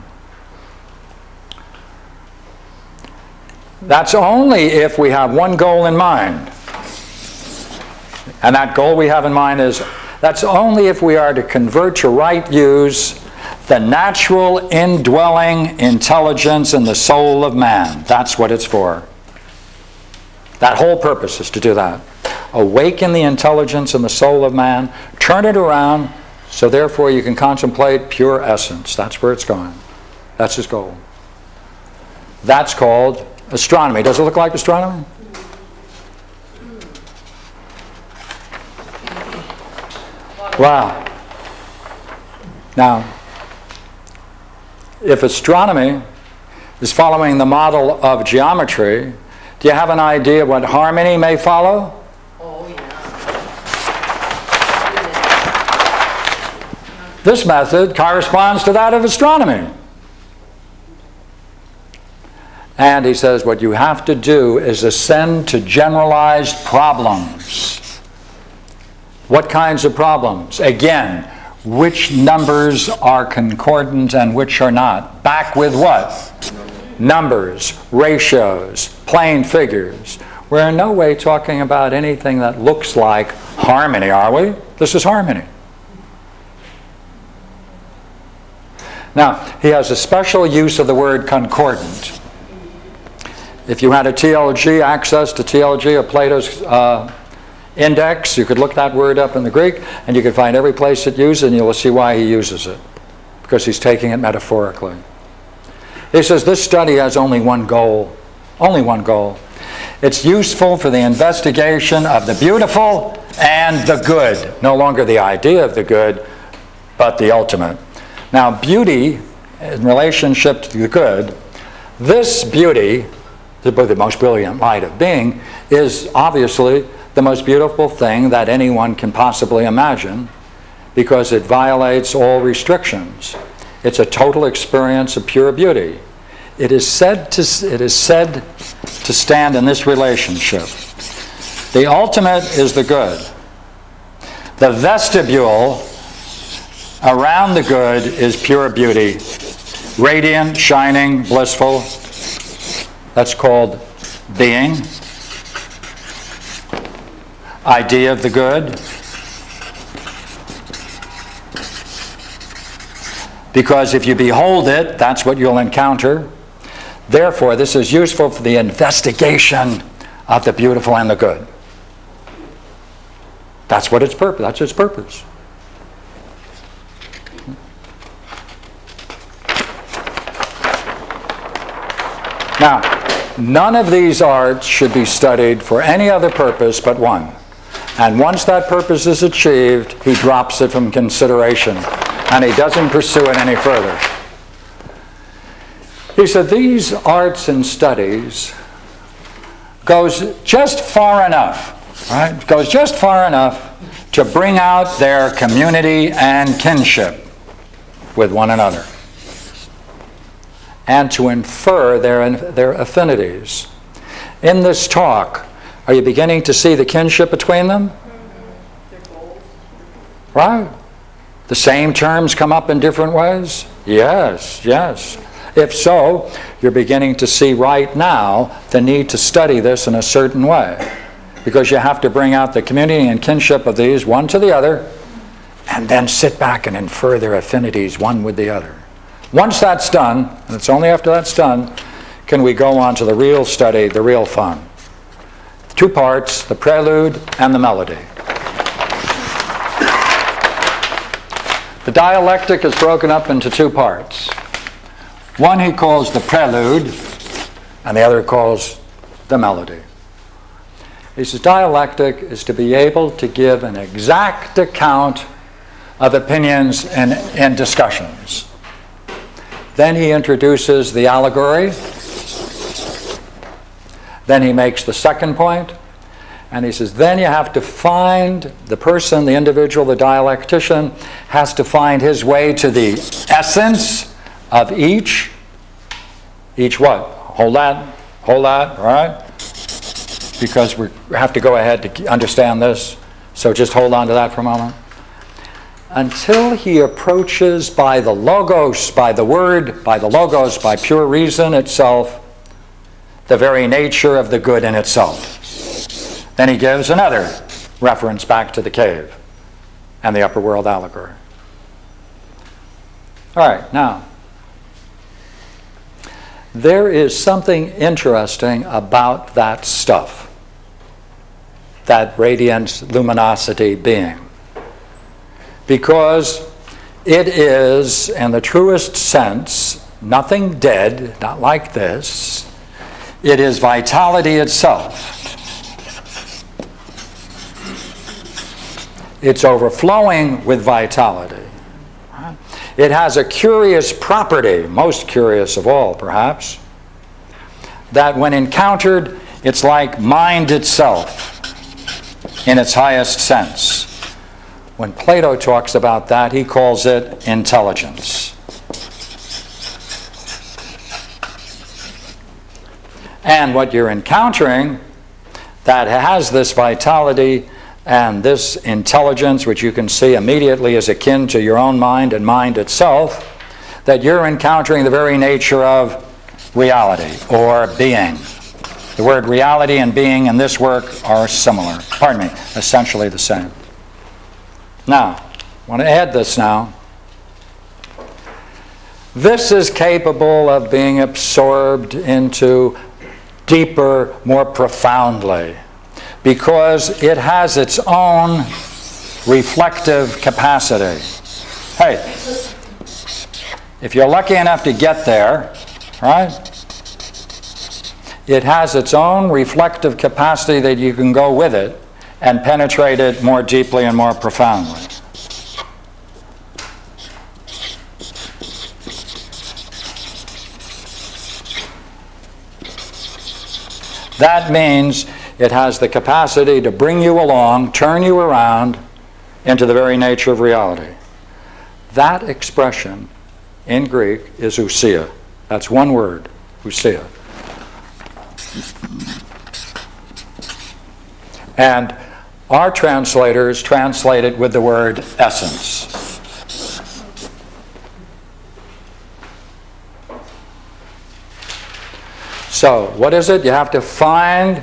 That's only if we have one goal in mind. And that goal we have in mind is that's only if we are to convert to right use the natural indwelling intelligence in the soul of man. That's what it's for. That whole purpose is to do that. Awaken the intelligence and the soul of man, turn it around, so therefore you can contemplate pure essence. That's where it's going. That's his goal. That's called astronomy. Does it look like astronomy? Wow. Now, if astronomy is following the model of geometry, do you have an idea what harmony may follow? Oh, yeah. This method corresponds to that of astronomy. And he says what you have to do is ascend to generalized problems. What kinds of problems? Again, which numbers are concordant and which are not? Back with what? Numbers, ratios, plane figures. We're in no way talking about anything that looks like harmony, are we? This is harmony. Now, he has a special use of the word concordant. If you had a TLG, access to TLG or Plato's uh, index, you could look that word up in the Greek and you could find every place it used and you'll see why he uses it. Because he's taking it metaphorically. He says this study has only one goal, only one goal. It's useful for the investigation of the beautiful and the good, no longer the idea of the good, but the ultimate. Now, beauty in relationship to the good, this beauty, the, most brilliant light of being, is obviously the most beautiful thing that anyone can possibly imagine because it violates all restrictions. It's a total experience of pure beauty. It is said to, it is said to stand in this relationship. The ultimate is the good. The vestibule around the good is pure beauty, radiant, shining, blissful. That's called being. Idea of the good. Because if you behold it, that's what you'll encounter. Therefore, this is useful for the investigation of the beautiful and the good. That's what its purpose. That's its purpose. Now, none of these arts should be studied for any other purpose but one. And once that purpose is achieved, he drops it from consideration and he doesn't pursue it any further. He said these arts and studies goes just far enough, right? Goes just far enough to bring out their community and kinship with one another and to infer their, their affinities. In this talk, are you beginning to see the kinship between them? Right? The same terms come up in different ways? Yes, yes. If so, you're beginning to see right now the need to study this in a certain way. Because you have to bring out the community and kinship of these one to the other, and then sit back and infer their affinities one with the other. Once that's done, and it's only after that's done, can we go on to the real study, the real fun. Two parts, the prelude and the melody. The dialectic is broken up into two parts. One he calls the prelude, and the other calls the melody. He says dialectic is to be able to give an exact account of opinions and, and discussions. Then he introduces the allegory. Then he makes the second point, and he says, then you have to find the person, the individual, the dialectician, has to find his way to the essence of each. Each what? Hold that, hold that, all right? Because we have to go ahead to understand this. So just hold on to that for a moment. Until he approaches by the Logos, by the Word, by the Logos, by pure reason itself, the very nature of the good in itself. Then he gives another reference back to the cave and the upper world allegory. All right, now, there is something interesting about that stuff, that radiance, luminosity being, because it is, in the truest sense, nothing dead, not like this. It is vitality itself. It's overflowing with vitality. It has a curious property, most curious of all, perhaps, that when encountered, it's like mind itself in its highest sense. When Plato talks about that, he calls it intelligence. And what you're encountering that has this vitality and this intelligence, which you can see immediately is akin to your own mind and mind itself, that you're encountering the very nature of reality or being. The word reality and being in this work are similar. Pardon me, essentially the same. Now, I want to add this now. This is capable of being absorbed into deeper, more profoundly because it has its own reflective capacity. Hey, if you're lucky enough to get there, right? It has its own reflective capacity that you can go with it and penetrate it more deeply and more profoundly. That means it has the capacity to bring you along, turn you around into the very nature of reality. That expression in Greek is ousia. That's one word, ousia. And our translators translate it with the word essence. So, what is it? You have to find,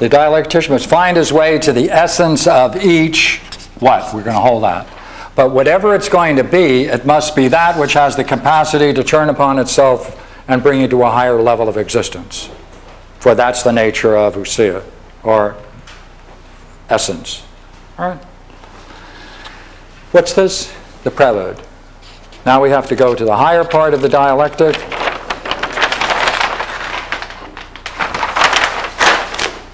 the dialectician must find his way to the essence of each what? We're going to hold that. But whatever it's going to be, it must be that which has the capacity to turn upon itself and bring you to a higher level of existence. For that's the nature of ousia, or essence. All right? What's this? The prelude. Now we have to go to the higher part of the dialectic.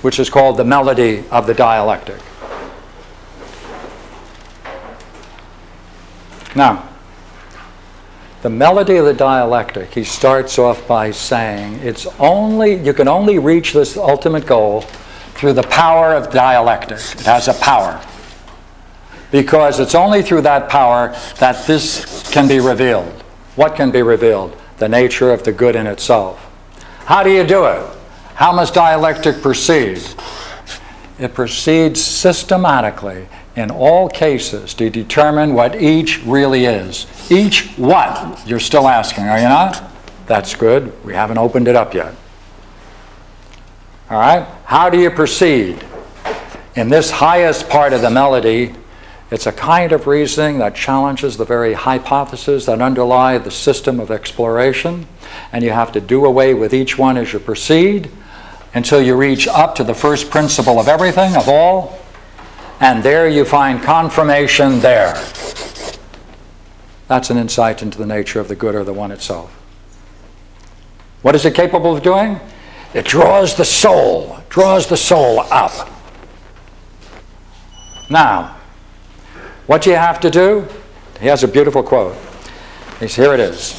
Which is called the melody of the dialectic. Now, the melody of the dialectic, he starts off by saying it's only, you can only reach this ultimate goal through the power of dialectic. It has a power. Because it's only through that power that this can be revealed. What can be revealed? The nature of the good in itself. How do you do it? How must dialectic proceed? It proceeds systematically in all cases to determine what each really is. Each what? You're still asking, are you not? That's good. We haven't opened it up yet. All right? How do you proceed? In this highest part of the melody, it's a kind of reasoning that challenges the very hypotheses that underlie the system of exploration, and you have to do away with each one as you proceed until you reach up to the first principle of everything, of all, and there you find confirmation there. That's an insight into the nature of the good or the one itself. What is it capable of doing? It draws the soul, draws the soul up. Now, what you have to do, he has a beautiful quote. He's, here it is.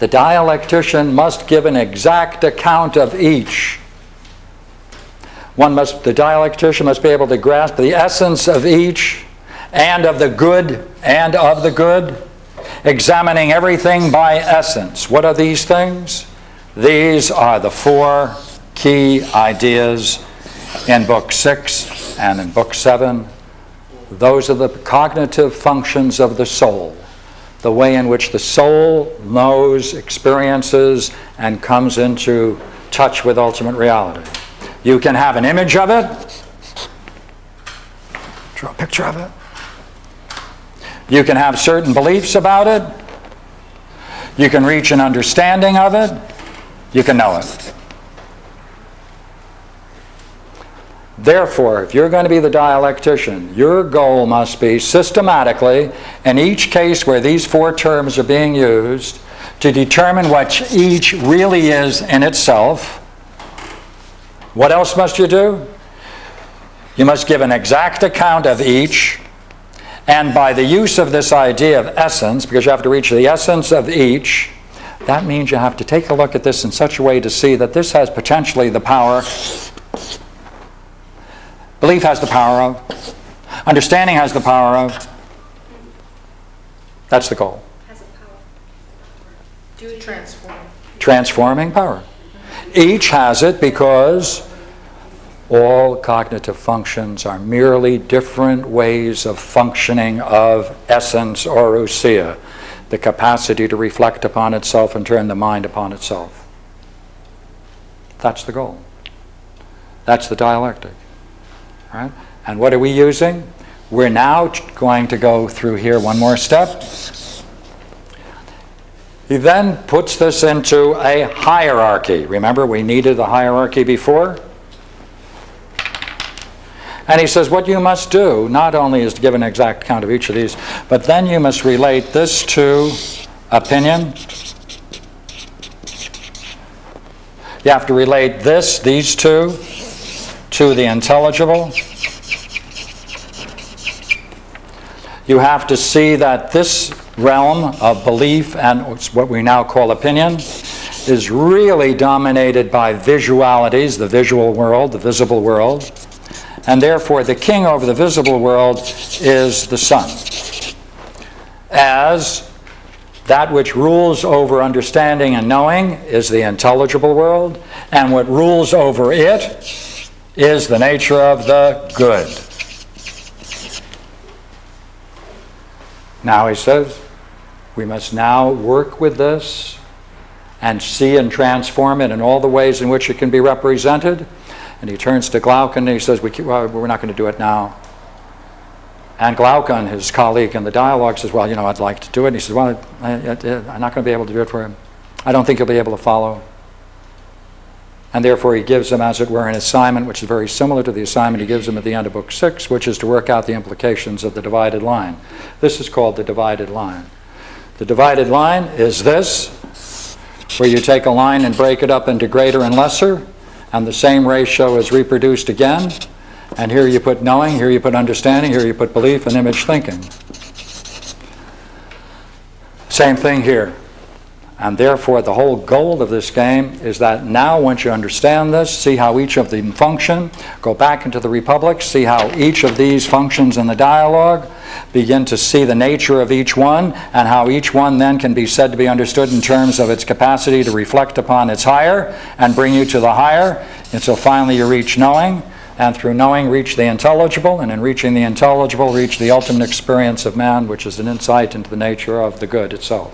The dialectician must give an exact account of each one must, the dialectician must be able to grasp the essence of each and of the good and of the good, examining everything by essence. What are these things? These are the four key ideas in Book 6 and in Book 7. Those are the cognitive functions of the soul, the way in which the soul knows, experiences, and comes into touch with ultimate reality. You can have an image of it, draw a picture of it. You can have certain beliefs about it. You can reach an understanding of it. You can know it. Therefore, if you're going to be the dialectician, your goal must be systematically, in each case where these four terms are being used, to determine what each really is in itself what else must you do? You must give an exact account of each, and by the use of this idea of essence, because you have to reach the essence of each, that means you have to take a look at this in such a way to see that this has potentially the power. Belief has the power of. Understanding has the power of. That's the goal. Transform. Transforming power. Each has it because all cognitive functions are merely different ways of functioning of essence or ousia, the capacity to reflect upon itself and turn the mind upon itself. That's the goal. That's the dialectic. Right? And what are we using? We're now going to go through here one more step. He then puts this into a hierarchy. Remember, we needed the hierarchy before? And he says, what you must do not only is to give an exact count of each of these, but then you must relate this to opinion, You have to relate this, these two, to the intelligible. You have to see that this realm of belief and what we now call opinion is really dominated by visualities, the visual world, the visible world, and therefore the king over the visible world is the sun. As that which rules over understanding and knowing is the intelligible world, and what rules over it is the nature of the good. Now he says, we must now work with this and see and transform it in all the ways in which it can be represented. And he turns to Glaucon and he says, we, well, We're not going to do it now. And Glaucon, his colleague in the dialogue, says, Well, you know, I'd like to do it. And he says, Well, I, am not going to be able to do it for him. I don't think you'll be able to follow. And therefore, he gives him, as it were, an assignment which is very similar to the assignment he gives him at the end of Book 6, which is to work out the implications of the divided line. This is called the divided line. The divided line is this, where you take a line and break it up into greater and lesser, and the same ratio is reproduced again. And here you put knowing, here you put understanding, here you put belief and image thinking. Same thing here. And therefore, the whole goal of this game is that now, once you understand this, see how each of them function, go back into the Republic, see how each of these functions in the dialogue, begin to see the nature of each one, and how each one then can be said to be understood in terms of its capacity to reflect upon its higher and bring you to the higher until finally you reach knowing and through knowing reach the intelligible, and in reaching the intelligible reach the ultimate experience of man, which is an insight into the nature of the good itself.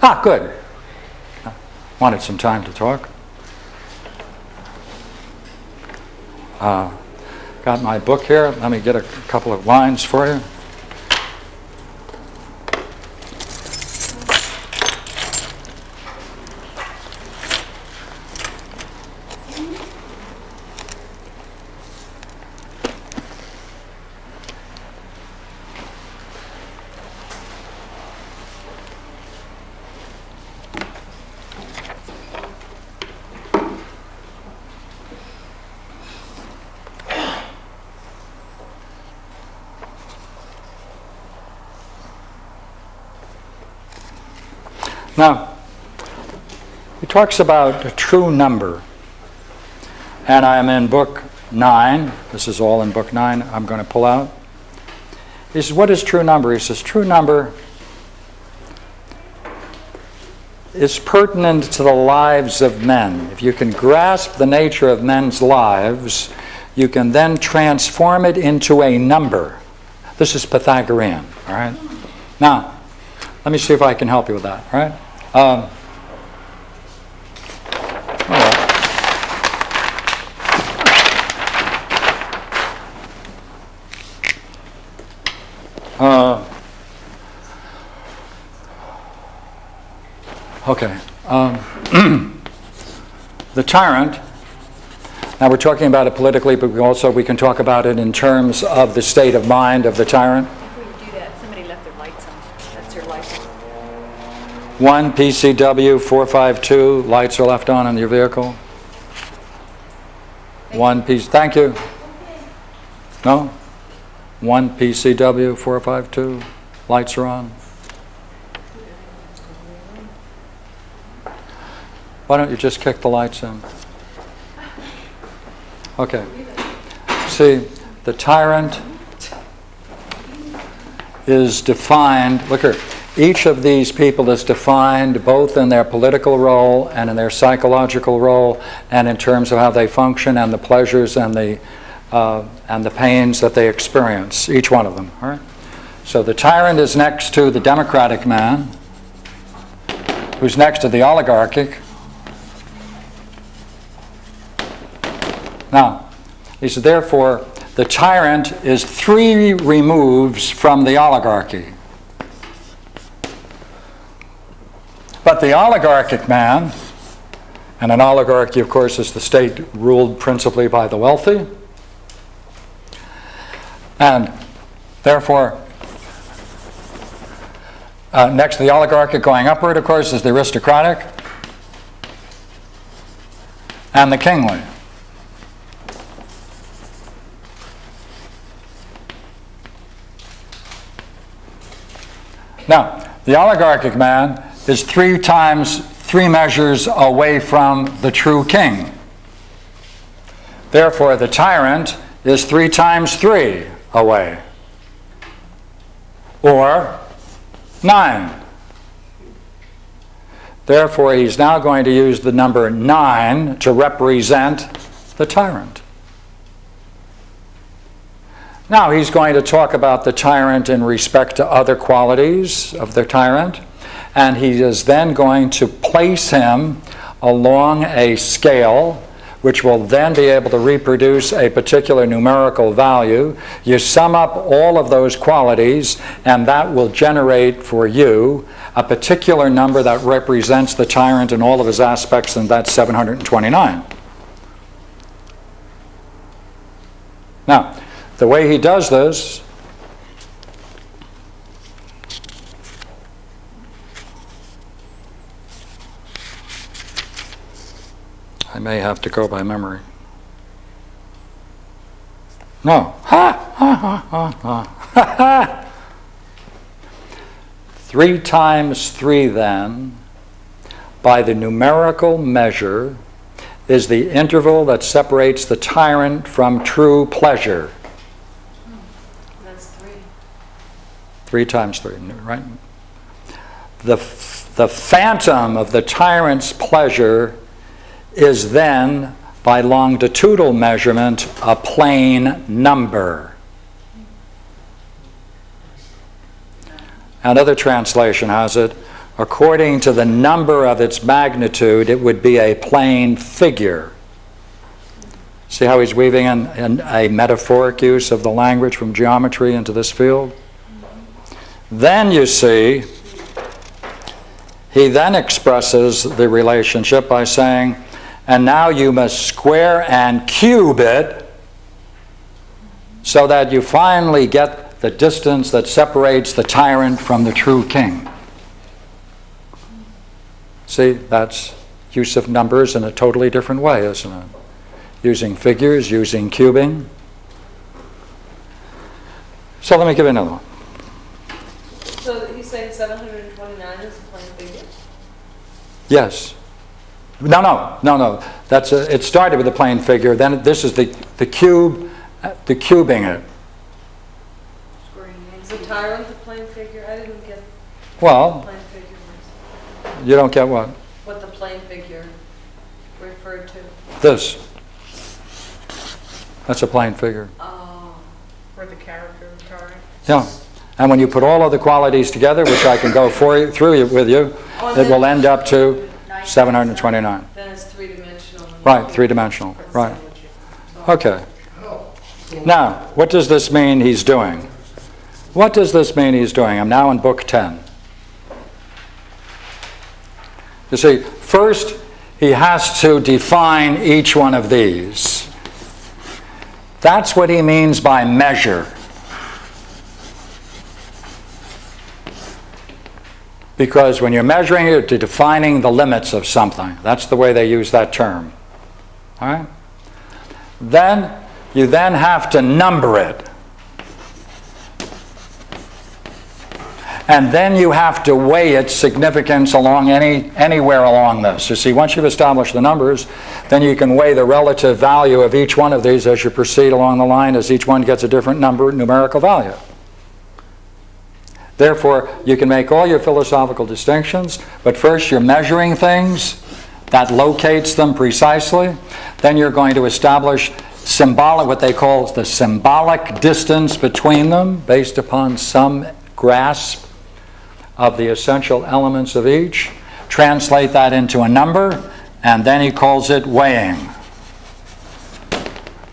Ah, good. Wanted some time to talk. Uh, got my book here. Let me get a couple of lines for you. Now, he talks about a true number. And I'm in book 9. This is all in book 9 I'm going to pull out. He says, What is true number? He says, True number is pertinent to the lives of men. If you can grasp the nature of men's lives, you can then transform it into a number. This is Pythagorean, all right? Now, let me see if I can help you with that, all right? Um, uh, okay. Um, the tyrant. Now we're talking about it politically, but we also we can talk about it in terms of the state of mind of the tyrant. 1 PCW 452, lights are left on in your vehicle. One piece, thank you. No? 1 PCW 452, lights are on. Why don't you just kick the lights in? Okay. See, the tyrant is defined, look here, each of these people is defined both in their political role and in their psychological role and in terms of how they function and the pleasures and the, uh, and the pains that they experience, each one of them. All right? So the tyrant is next to the democratic man, who's next to the oligarchic. Now, he said, therefore, the tyrant is three removes from the oligarchy. But the oligarchic man, and an oligarchy, of course, is the state ruled principally by the wealthy, and therefore Uh, next to the oligarchic going upward, of course, is the aristocratic and the kingly. Now, the oligarchic man is three times three measures away from the true king. Therefore, the tyrant is three times three away. Or nine. Therefore, he's now going to use the number nine to represent the tyrant. Now, he's going to talk about the tyrant in respect to other qualities of the tyrant, and he is then going to place him along a scale which will then be able to reproduce a particular numerical value. You sum up all of those qualities, and that will generate for you a particular number that represents the tyrant in all of his aspects, and that's 729. Now, the way he does this I may have to go by memory. No. Ha! Ha! Ha! Ha! Ha! ha. Three times three, then, by the numerical measure, is the interval that separates the tyrant from true pleasure. That's three. Three times three, right? The, the phantom of the tyrant's pleasure is then, by longitudinal measurement, a plane number. Another translation has it, according to the number of its magnitude, it would be a plane figure. See how he's weaving in, in a metaphoric use of the language from geometry into this field? Then you see, he then expresses the relationship by saying, and now you must square and cube it so that you finally get the distance that separates the tyrant from the true king. See, that's use of numbers in a totally different way, isn't it? Using figures, using cubing. So let me give you another one. So he's saying 729 is a plane figure? Yes. No, no, no, no. That's a, it started with a plane figure. Then this is the, the cube, uh, the cubing it. Is the tyrant the plane figure? I didn't get Well, plane figure was. you don't get what? What the plane figure referred to. This. That's a plane figure. Oh. For the character of tyrant. Yeah. And when you put all of the qualities together, which I can go for you, through you, with you, Oh, it will end up to 729. Then it's three-dimensional. Right, three-dimensional, right. Okay. Now, what does this mean he's doing? What does this mean he's doing? I'm now in Book 10. You see, first, he has to define each one of these. That's what he means by measure. Because when you're measuring, it, you're defining the limits of something. That's the way they use that term. All right? Then you then have to number it. And then you have to weigh its significance along any anywhere along this. You see, once you've established the numbers, then you can weigh the relative value of each one of these as you proceed along the line as each one gets a different number numerical value. Therefore, you can make all your philosophical distinctions, but first you're measuring things that locates them precisely. Then you're going to establish symbolic, what they call the symbolic distance between them based upon some grasp of the essential elements of each. Translate that into a number, and then he calls it weighing.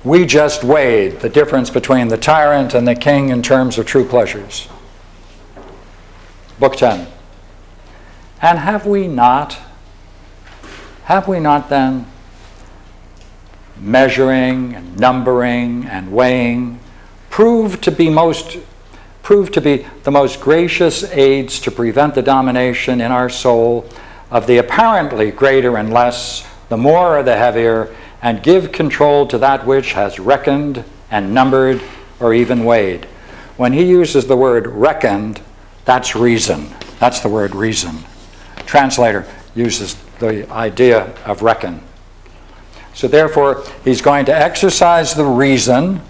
We just weighed the difference between the tyrant and the king in terms of true pleasures. Book 10. And have we not, have we not then, measuring and numbering and weighing, proved to be most prove to be the most gracious aids to prevent the domination in our soul of the apparently greater and less, the more or the heavier, and give control to that which has reckoned and numbered or even weighed. When he uses the word reckoned, that's reason. That's the word reason. Translator uses the idea of reckon. So, therefore, he's going to exercise the reason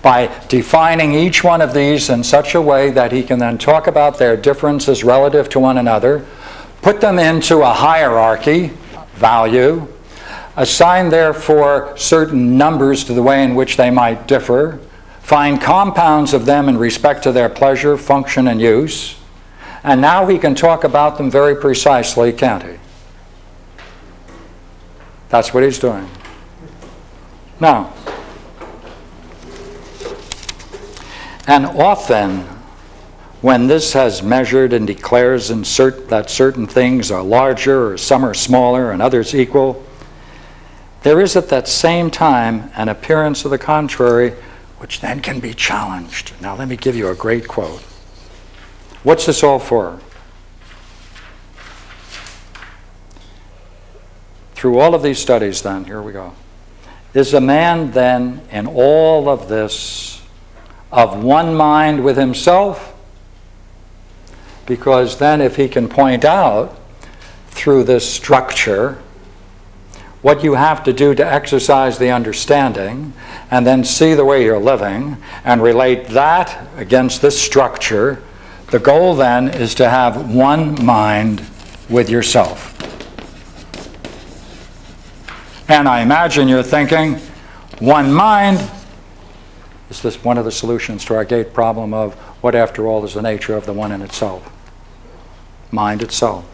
by defining each one of these in such a way that he can then talk about their differences relative to one another, put them into a hierarchy, value, assign therefore certain numbers to the way in which they might differ, find compounds of them in respect to their pleasure, function, and use, and now he can talk about them very precisely, can't he? That's what he's doing. Now, and often when this has measured and declares cert- that certain things are larger or some are smaller and others equal, there is at that same time an appearance of the contrary which then can be challenged. Now, let me give you a great quote. What's this all for? Through all of these studies, then, here we go. Is a man then in all of this of one mind with himself? Because then, if he can point out through this structure what you have to do to exercise the understanding, and then see the way you're living, and relate that against this structure, the goal then is to have one mind with yourself. And I imagine you're thinking, one mind, is this one of the solutions to our gate problem of what, after all, is the nature of the one in itself? Mind itself.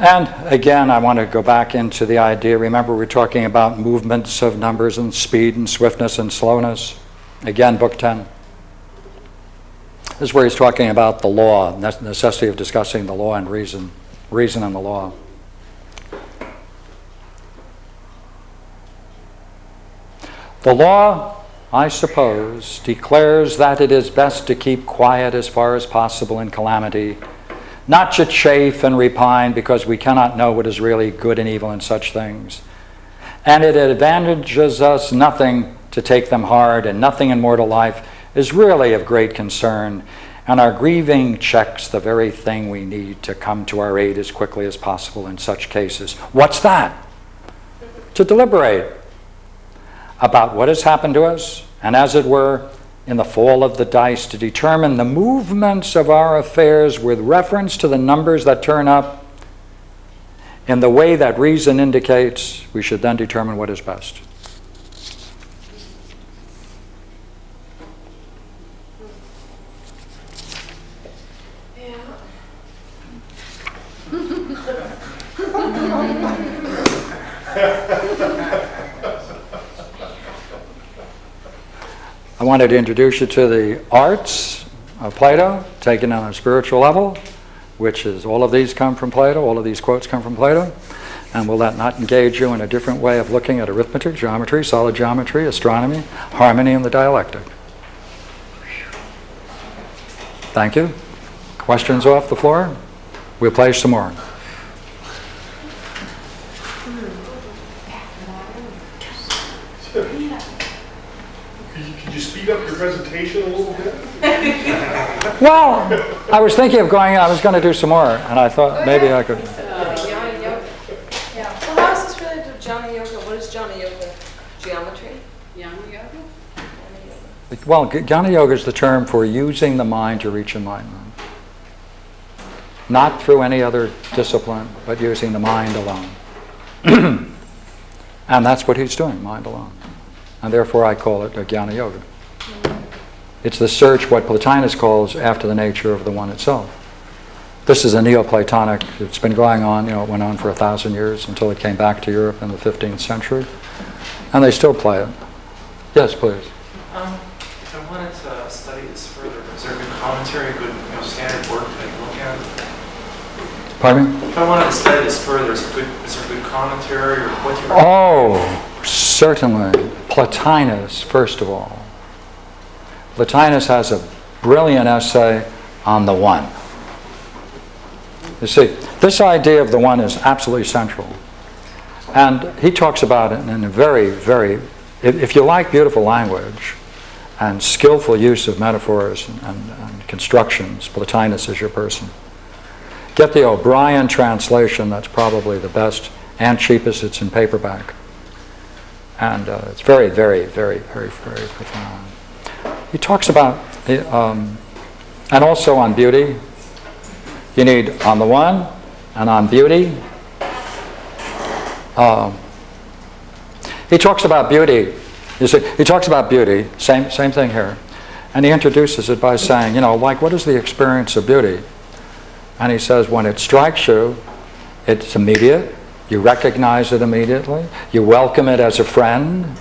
And again, I want to go back into the idea. Remember, we're talking about movements of numbers and speed and swiftness and slowness. Again, Book 10. This is where he's talking about the law, the necessity of discussing the law and reason, reason and the law. The law, I suppose, declares that it is best to keep quiet as far as possible in calamity not to chafe and repine because we cannot know what is really good and evil in such things. And it advantages us nothing to take them hard, and nothing in mortal life is really of great concern. And our grieving checks the very thing we need to come to our aid as quickly as possible in such cases. What's that? To deliberate about what has happened to us, and as it were, in the fall of the dice to determine the movements of our affairs with reference to the numbers that turn up in the way that reason indicates, we should then determine what is best. I wanted to introduce you to the arts of Plato, taken on a spiritual level, which is all of these come from Plato, all of these quotes come from Plato. And will that not engage you in a different way of looking at arithmetic, geometry, solid geometry, astronomy, harmony, and the dialectic? Thank you. Questions off the floor? We'll play some more. Speed up your presentation a little bit? Well, I was thinking of going, I was going to do some more, and I thought maybe I could. Uh, Jnana Yoga. Yeah. So how is this related to Jnana Yoga? What is Jnana Yoga? Geometry? Jnana Yoga. Well, Jnana Yoga is the term for using the mind to reach enlightenment. Not through any other discipline, but using the mind alone. and that's what he's doing, mind alone. And therefore I call it a Jnana Yoga. It's the search, what Plotinus calls, after the nature of the one itself. This is a Neoplatonic, it's been going on, you know, it went on for a thousand years until it came back to Europe in the 15th century. And they still play it. Yes, please. Um, if I wanted to study this further, is there a good commentary, a good you know, standard work that I can look at? Pardon me? If I wanted to study this further, is, good, is there a good commentary or what you Oh, certainly Plotinus, first of all. Plotinus has a brilliant essay on the one. You see, this idea of the one is absolutely central. And he talks about it in a very, very, if, you like beautiful language and skillful use of metaphors and, and, and constructions, Plotinus is your person. Get the O'Brien translation, that's probably the best and cheapest, it's in paperback. And uh, it's very, very, very, very, very profound. He talks about, um, and also on beauty. You need on the one and on beauty. Um, he talks about beauty. You see, he talks about beauty, same, same thing here. And he introduces it by saying, you know, like, what is the experience of beauty? And he says, when it strikes you, it's immediate. You recognize it immediately. You welcome it as a friend.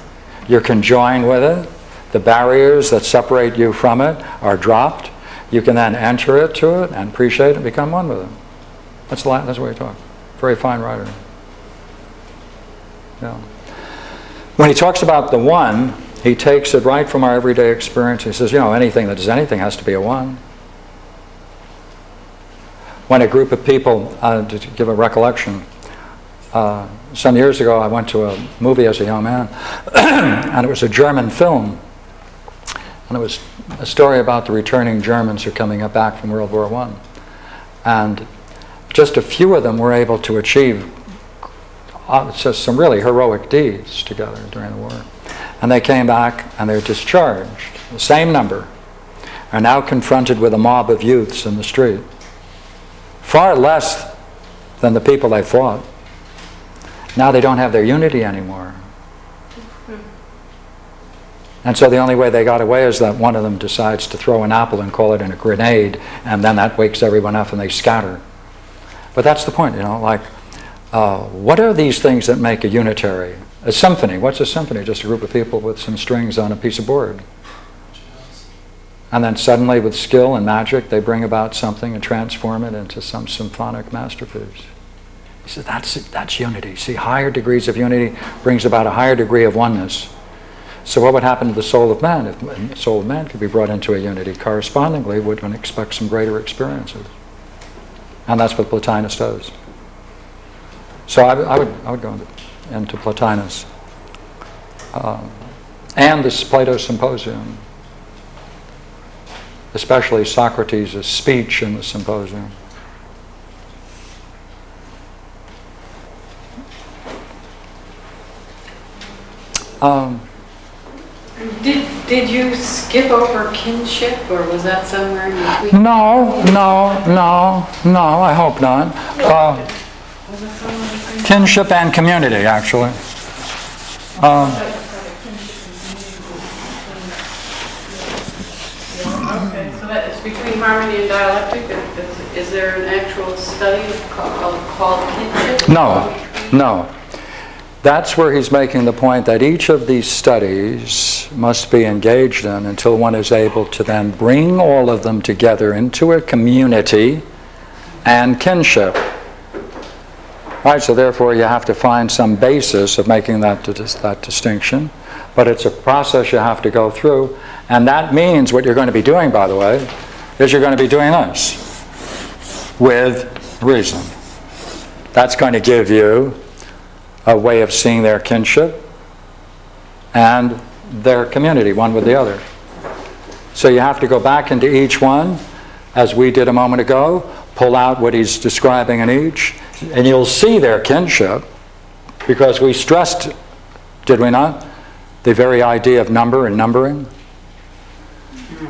You're conjoined with it. The barriers that separate you from it are dropped. You can then enter it to it and appreciate it and become one with it. That's, the, that's what he talks. Very fine writer. Yeah. When he talks about the one, he takes it right from our everyday experience. He says, you know, anything that is anything has to be a one. When a group of people, uh, to give a recollection, uh, some years ago I went to a movie as a young man, and it was a German film. And it was a story about the returning Germans who are coming back from World War I. And just a few of them were able to achieve uh, just some really heroic deeds together during the war. And they came back and they're discharged. The same number are now confronted with a mob of youths in the street. Far less than the people they fought. Now they don't have their unity anymore. And so the only way they got away is that one of them decides to throw an apple and call it in a grenade, and then that wakes everyone up and they scatter. But that's the point, you know, like, uh, what are these things that make a unitary? A symphony. What's a symphony? Just a group of people with some strings on a piece of board. And then suddenly, with skill and magic, they bring about something and transform it into some symphonic masterpiece. He said, that's, that's unity. See, higher degrees of unity brings about a higher degree of oneness. So what would happen to the soul of man if the soul of man could be brought into a unity? Correspondingly, would one expect some greater experiences? And that's what Plotinus does. So I, I would, I would go into, into Plotinus. Um, and this Plato Symposium, especially Socrates' speech in the symposium. Um, Did, did you skip over kinship, or was that somewhere in between? no, no, no, no, I hope not. Uh, kinship and community, actually. Um, Okay, so that is between harmony and dialectic, is- is there an actual study called, called kinship? No, no. That's where he's making the point that each of these studies must be engaged in until one is able to then bring all of them together into a community and kinship. Right, so therefore you have to find some basis of making that, that distinction, but it's a process you have to go through, and that means what you're going to be doing, by the way, is you're going to be doing this with reason. That's going to give you a way of seeing their kinship and their community, one with the other. So you have to go back into each one, as we did a moment ago, pull out what he's describing in each, and you'll see their kinship, because we stressed, did we not, the very idea of number and numbering?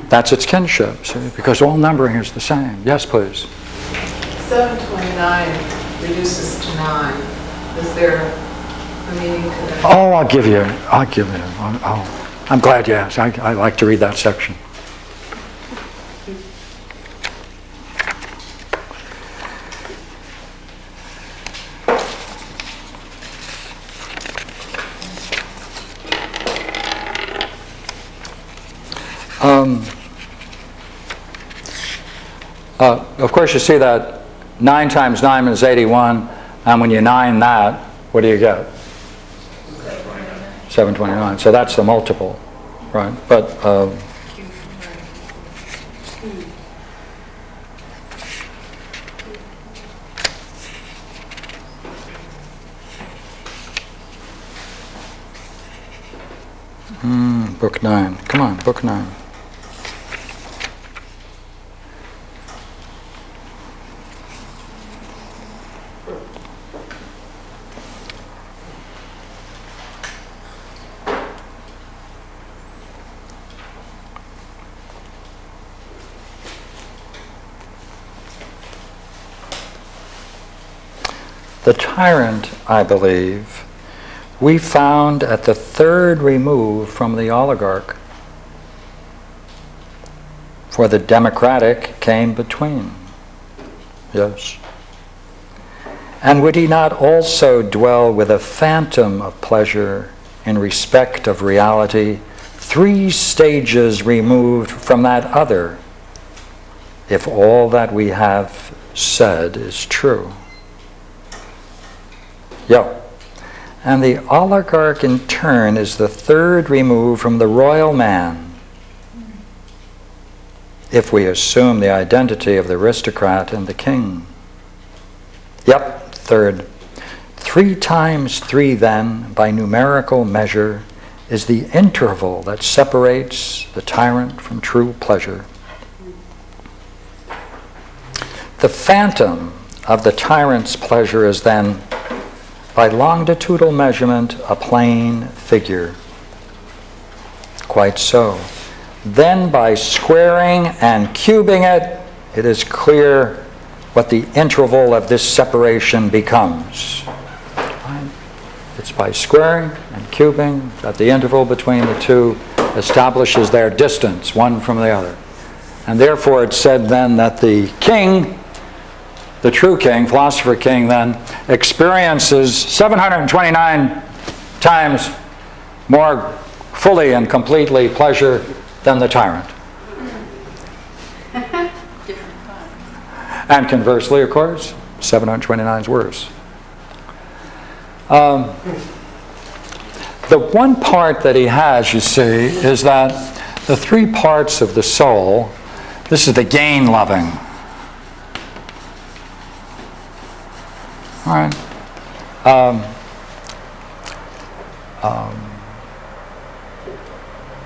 That's its kinship, see, because all numbering is the same. Yes, please. 729 reduces to 9. Is there Oh, I'll give you, I'll give you, I'll- I'm glad you asked. I, I like to read that section. Um, uh, of course, you see that 9 times 9 is 81, and when you 9 that, what do you get? 729. So that's the multiple, right? But um, hmm, book nine. Come on, book nine. The tyrant, I believe, we found at the third remove from the oligarch. For the democratic came between. Yes. And would he not also dwell with a phantom of pleasure in respect of reality, three stages removed from that other, if all that we have said is true? Yeah. And the oligarch, in turn, is the third remove from the royal man, if we assume the identity of the aristocrat and the king. Yep, third. Three times three, then, by numerical measure, is the interval that separates the tyrant from true pleasure. The phantom of the tyrant's pleasure is then by longitudinal measurement, a plane figure. Quite so. Then by squaring and cubing it, it is clear what the interval of this separation becomes. It's by squaring and cubing that the interval between the two establishes their distance, one from the other. And therefore it's said then that the king the true king, philosopher king, then experiences 729 times more fully and completely pleasure than the tyrant. and conversely, of course, 729 is worse. Um, the one part that he has, you see, is that the three parts of the soul, this is the gain loving All right. Um, um,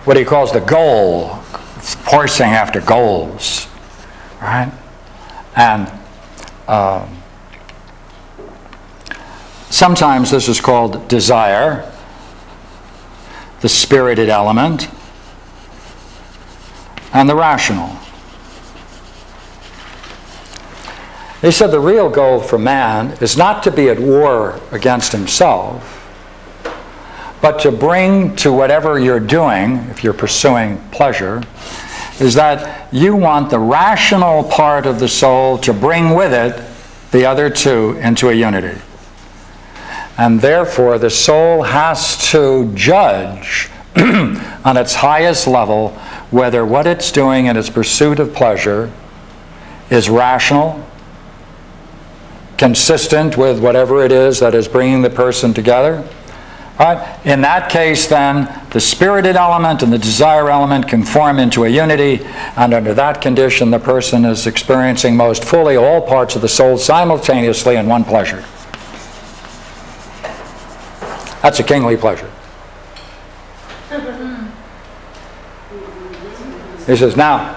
what he calls the goal, forcing after goals, right? And um, sometimes this is called desire, the spirited element, and the rational. He said the real goal for man is not to be at war against himself, but to bring to whatever you're doing, if you're pursuing pleasure, is that you want the rational part of the soul to bring with it the other two into a unity. And therefore, the soul has to judge on its highest level whether what it's doing in its pursuit of pleasure is rational consistent with whatever it is that is bringing the person together. Right? In that case, then, the spirited element and the desire element conform into a unity, and under that condition, the person is experiencing most fully all parts of the soul simultaneously in one pleasure. That's a kingly pleasure. He says, now,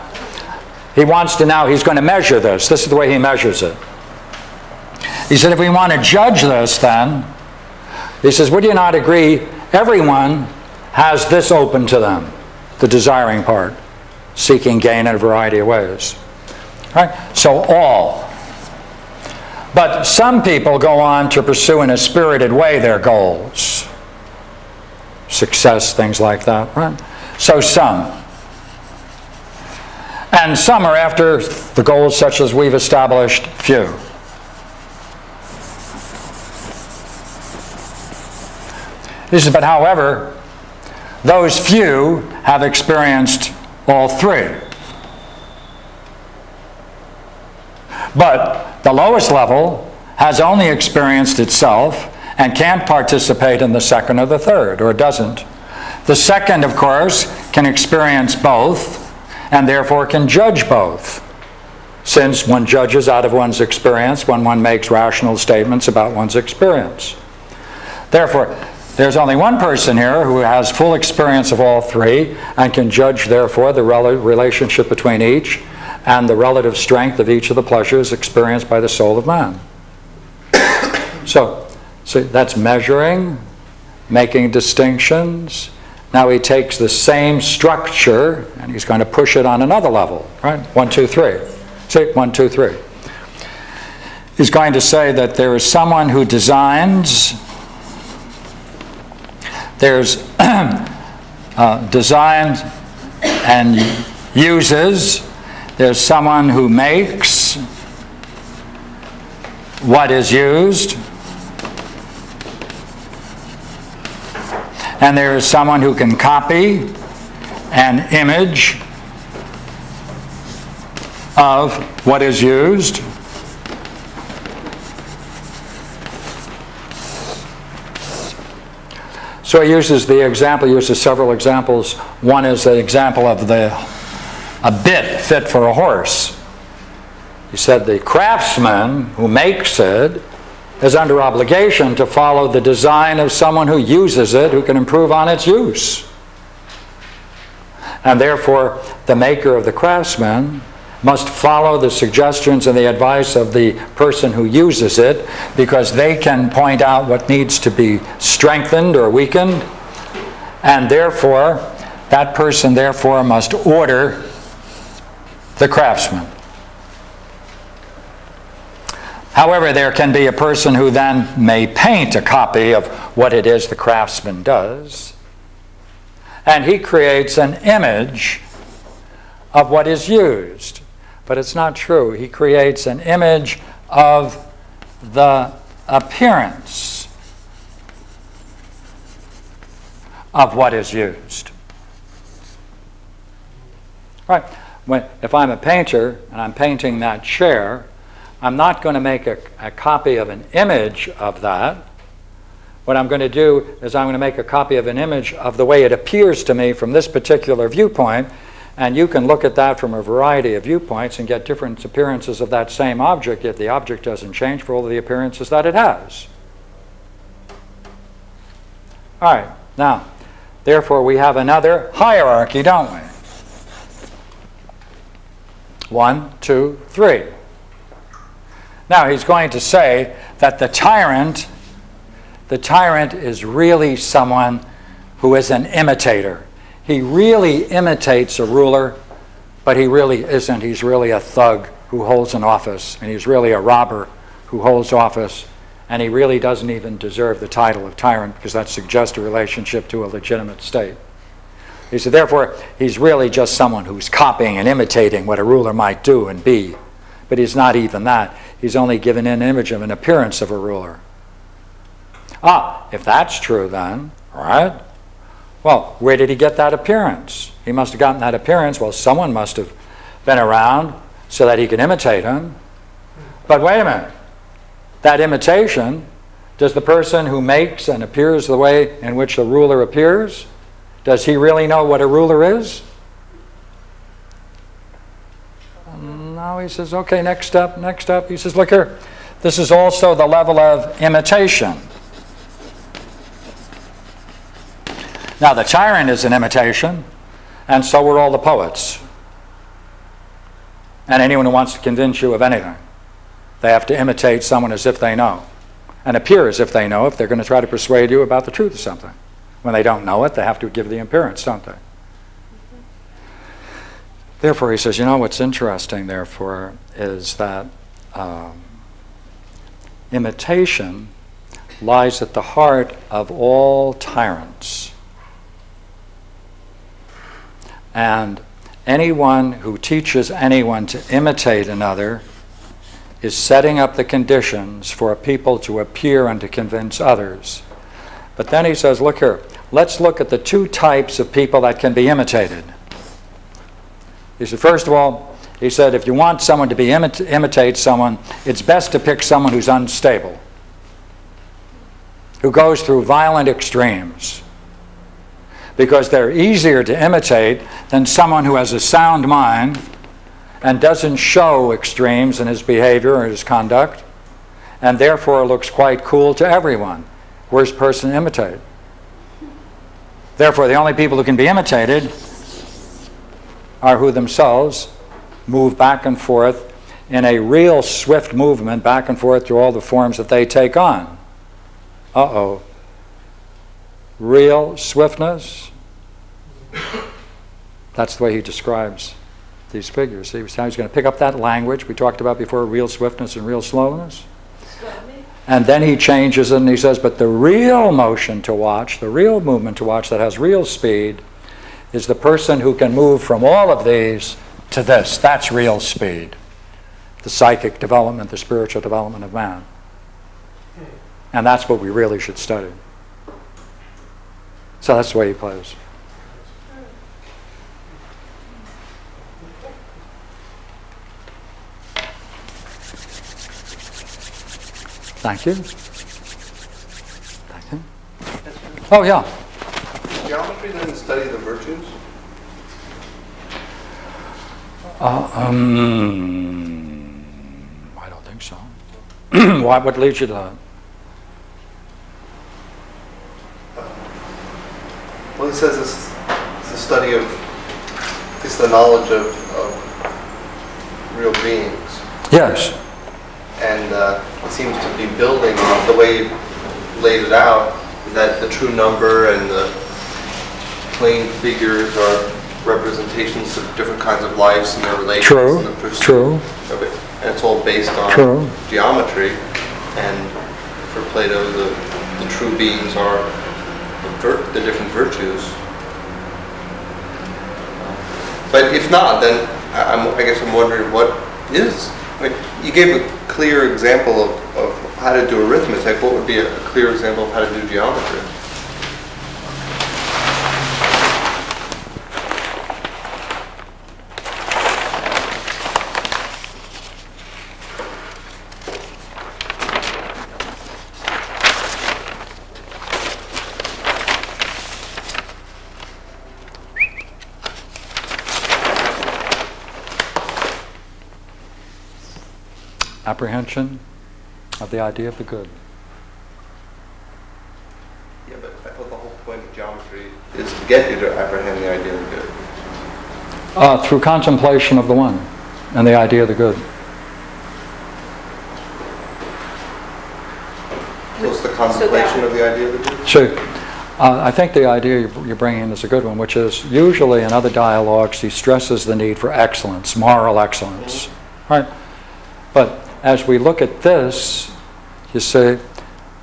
he wants to now, he's going to measure this. This is the way he measures it. He said, if we want to judge this, then, he says, would you not agree everyone has this open to them, the desiring part, seeking gain in a variety of ways? Right? So all. But some people go on to pursue in a spirited way their goals. Success, things like that, right? So some. And some are after the goals such as we've established, few. He says, but however, those few have experienced all three. But the lowest level has only experienced itself and can't participate in the second or the third, or doesn't. The second, of course, can experience both and therefore can judge both, since one judges out of one's experience when one makes rational statements about one's experience. Therefore, there's only one person here who has full experience of all three and can judge, therefore, the rel- relationship between each and the relative strength of each of the pleasures experienced by the soul of man. so, so that's measuring, making distinctions. Now he takes the same structure and he's going to push it on another level, right? One, two, three. See, one, two, three. He's going to say that there is someone who designs, there's uh, designs and uses, there's someone who makes what is used, and there is someone who can copy an image of what is used. So he uses the example, he uses several examples. One is the example of the a bit fit for a horse. He said the craftsman who makes it is under obligation to follow the design of someone who uses it who can improve on its use. And therefore, the maker of the craftsman must follow the suggestions and the advice of the person who uses it because they can point out what needs to be strengthened or weakened. And therefore, that person therefore must order the craftsman. However, there can be a person who then may paint a copy of what it is the craftsman does, and he creates an image of what is used. But it's not true. He creates an image of the appearance of what is used. Right. When, if I'm a painter and I'm painting that chair, I'm not going to make a, a copy of an image of that. What I'm going to do is I'm going to make a copy of an image of the way it appears to me from this particular viewpoint, and you can look at that from a variety of viewpoints and get different appearances of that same object if the object doesn't change for all the appearances that it has. All right, now, therefore, we have another hierarchy, don't we? One, two, three. Now, he's going to say that the tyrant, the tyrant is really someone who is an imitator. He really imitates a ruler, but he really isn't. He's really a thug who holds an office, and he's really a robber who holds office, and he really doesn't even deserve the title of tyrant because that suggests a relationship to a legitimate state. He said, therefore, he's really just someone who's copying and imitating what a ruler might do and be. But he's not even that. He's only given an image of an appearance of a ruler. Ah, if that's true, then, right? Well, where did he get that appearance? He must have gotten that appearance. Well, someone must have been around so that he could imitate him. But wait a minute. That imitation, does the person who makes and appears the way in which the ruler appears, does he really know what a ruler is? Now he says, okay, next step, next step. He says, look here, this is also the level of imitation. Now, the tyrant is an imitation, and so are all the poets. And anyone who wants to convince you of anything. They have to imitate someone as if they know, and appear as if they know if they're going to try to persuade you about the truth of something. When they don't know it, they have to give the appearance, don't they? Therefore, he says, you know what's interesting, therefore, is that um, imitation lies at the heart of all tyrants. And anyone who teaches anyone to imitate another is setting up the conditions for a people to appear and to convince others. But then he says, look here, let's look at the two types of people that can be imitated. He said, first of all, he said, if you want someone to be imit- imitate someone, it's best to pick someone who's unstable. who goes through violent extremes because they're easier to imitate than someone who has a sound mind and doesn't show extremes in his behavior or his conduct and therefore looks quite cool to everyone. Worst person to imitate. Therefore, the only people who can be imitated are who themselves move back and forth in a real swift movement back and forth through all the forms that they take on. Uh oh. Real swiftness? That's the way he describes these figures. He was he's going to pick up that language we talked about before real swiftness and real slowness. And then he changes it and he says, but the real motion to watch, the real movement to watch that has real speed, is the person who can move from all of these to this. That's real speed. The psychic development, the spiritual development of man. And that's what we really should study. So that's the way he plays. Thank you. Thank you. Oh, yeah. Geometry then study the virtues? Uh, um, I don't think so. Why, what leads you to that? Well, it says it's, it's the study of, it's the knowledge of, of real beings. Yes. And uh, it seems to be building on the way you laid it out, that the true number and the plane figures are representations of different kinds of lives and their relations. True, and the pursuit true. of it. And it's all based on True. geometry. And for Plato, the, the true beings are the, the different virtues. But if not, then I, I guess I'm wondering what is. Like, you gave a clear example of, of how to do arithmetic. What would be a, a clear example of how to do geometry? Apprehension of the idea of the good. Yeah, but I thought the whole point of geometry is to get you to apprehend the idea of the good. Uh, through contemplation of the one and the idea of the good. So it's the contemplation of the idea of the good? So, uh, I think the idea you're you're bringing in is a good one, which is usually in other dialogues he stresses the need for excellence, moral excellence, right? But as we look at this, you see,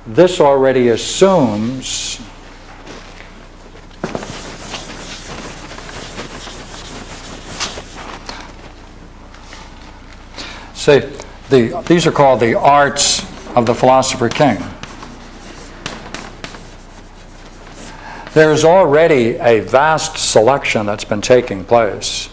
this already assumes See, the, these are called the arts of the philosopher king. There is already a vast selection that's been taking place.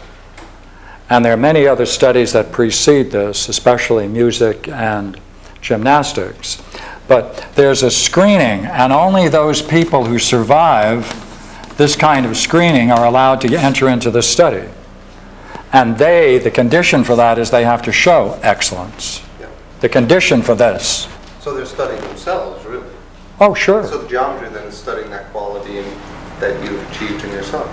And there are many other studies that precede this, especially music and gymnastics. But there's a screening, and only those people who survive this kind of screening are allowed to enter into the study. And they, the condition for that is they have to show excellence. Yeah. The condition for this. So they're studying themselves, really. Oh, sure. So the geometry then is studying that quality that you've achieved in yourself.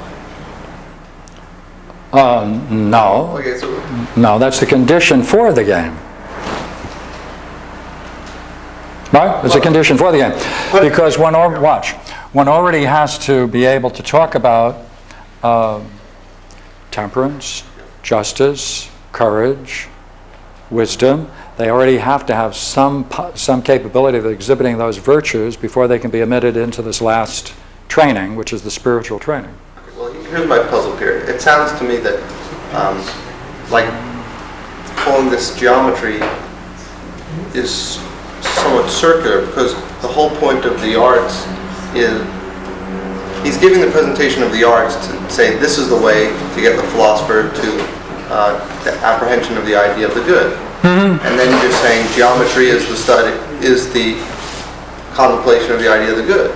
Uh, no. Okay, so No, that's the condition for the game. Right? It's a condition for the game. Because one, al- watch, one already has to be able to talk about um, temperance, justice, courage, wisdom. They already have to have some, some capability of exhibiting those virtues before they can be admitted into this last training, which is the spiritual training. Well, here's my puzzle here. It sounds to me that, um, like, calling this geometry is somewhat circular because the whole point of the arts is he's giving the presentation of the arts to say this is the way to get the philosopher to uh, the apprehension of the idea of the good. And then you're saying geometry is the study is the contemplation of the idea of the good.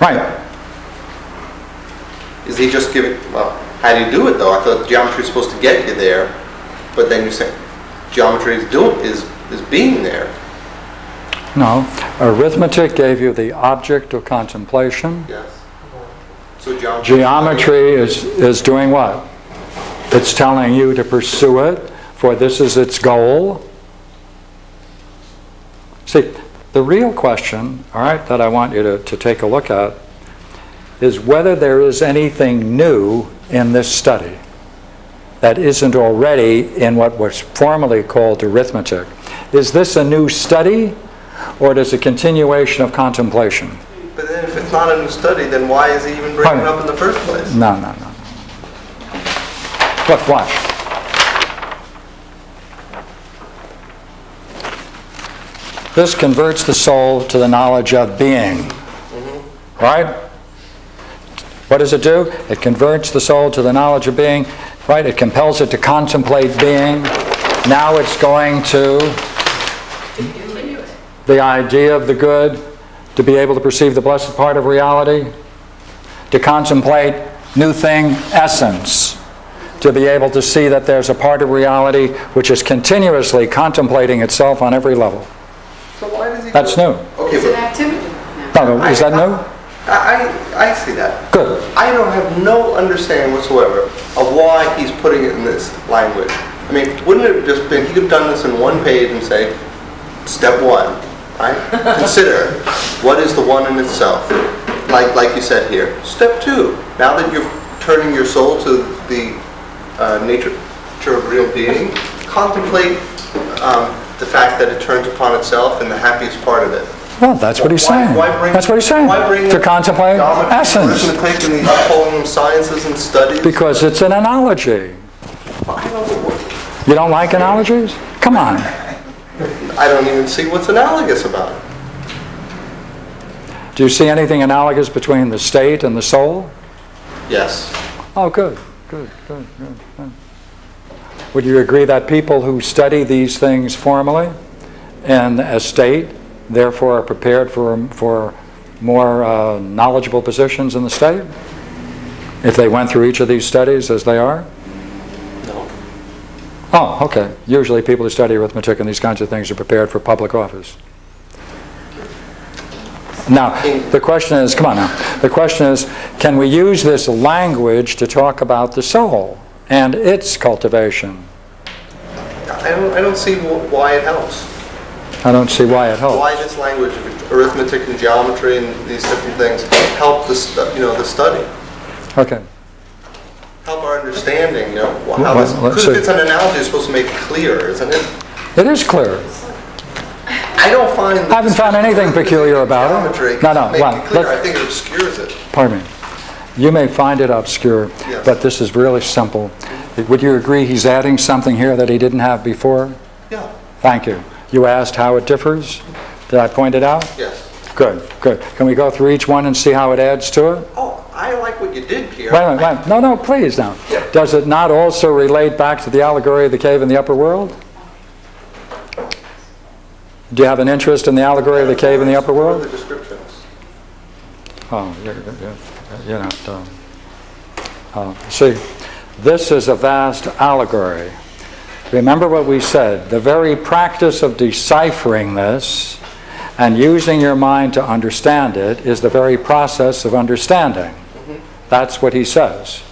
Right. Is he just giving, well, how do you do it though? I thought geometry is supposed to get you there, but then you say geometry is doing, is, is being there. No. Arithmetic gave you the object of contemplation. Yes. So geometry. Geometry is, is doing what? It's telling you to pursue it, for this is its goal. See, the real question, all right, that I want you to, to take a look at is whether there is anything new in this study that isn't already in what was formerly called arithmetic. Is this a new study or is it a continuation of contemplation? But then if it's not a new study, then why is he even bringing it up in the first place? No, no, no. Look, watch. This converts the soul to the knowledge of being. Mm-hmm. Right? What does it do? It converts the soul to the knowledge of being. Right? It compels it to contemplate being. Now it's going to the idea of the good, to be able to perceive the blessed part of reality, to contemplate new thing essence, to be able to see that there's a part of reality which is continuously contemplating itself on every level. So why does he? That's go- new. Okay, It's an but activity. No, no, is that new? I, I see that. Good. I don't have no understanding whatsoever of why he's putting it in this language. I mean, wouldn't it have just been, he could have done this in one page and say, step one, right? Consider, what is the one in itself? Like, like you said here. Step two, now that you're turning your soul to the uh, nature nature of real being, contemplate um, the fact that it turns upon itself and the happiest part of it. Well, that's what he's Why- saying. why bring- That's what he's saying. why bring To up contemplate geometry, essence. Arithmetic and these calling sciences and studies. Because it's an analogy. I don't, You don't like analogies? Come on. I don't even see what's analogous about it. Do you see anything analogous between the state and the soul? Yes. Oh, good, good, good, good, good. Would you agree that people who study these things formally in a state, therefore are prepared for, for more uh, knowledgeable positions in the state? If they went through each of these studies as they are? No. Oh, okay. Usually people who study arithmetic and these kinds of things are prepared for public office. Now, the question is, come on now, the question is, can we use this language to talk about the soul and its cultivation? I don't, I don't see why it helps. I don't see why it helps. Why this language of arithmetic and geometry and these different things help the, stu- you know, the study. Okay. Help our understanding, you know, how Well, this, because if it's an analogy, it's supposed to make it clear, isn't it? It is clear. I don't find. I haven't found anything peculiar about it. No, no, well, it I think it obscures it. Pardon me. You may find it obscure, Yes. but this is really simple. Would you agree he's adding something here that he didn't have before? Yeah, Thank you. You asked how it differs? Did I point it out? yes. Good, good. Can we go through each one and see how it adds to it? Oh, I like what you did here. Wait a minute, wait a minute. No, no, please now. Yeah. Does it not also relate back to the allegory of the cave in the upper world? Do you have an interest in the allegory of the cave in the upper What are world? the descriptions? Oh, you're, you're, you're not, um, uh, see, this is a vast allegory. Remember what we said, the very practice of deciphering this and using your mind to understand it is the very process of understanding. Mm-hmm. That's what he says.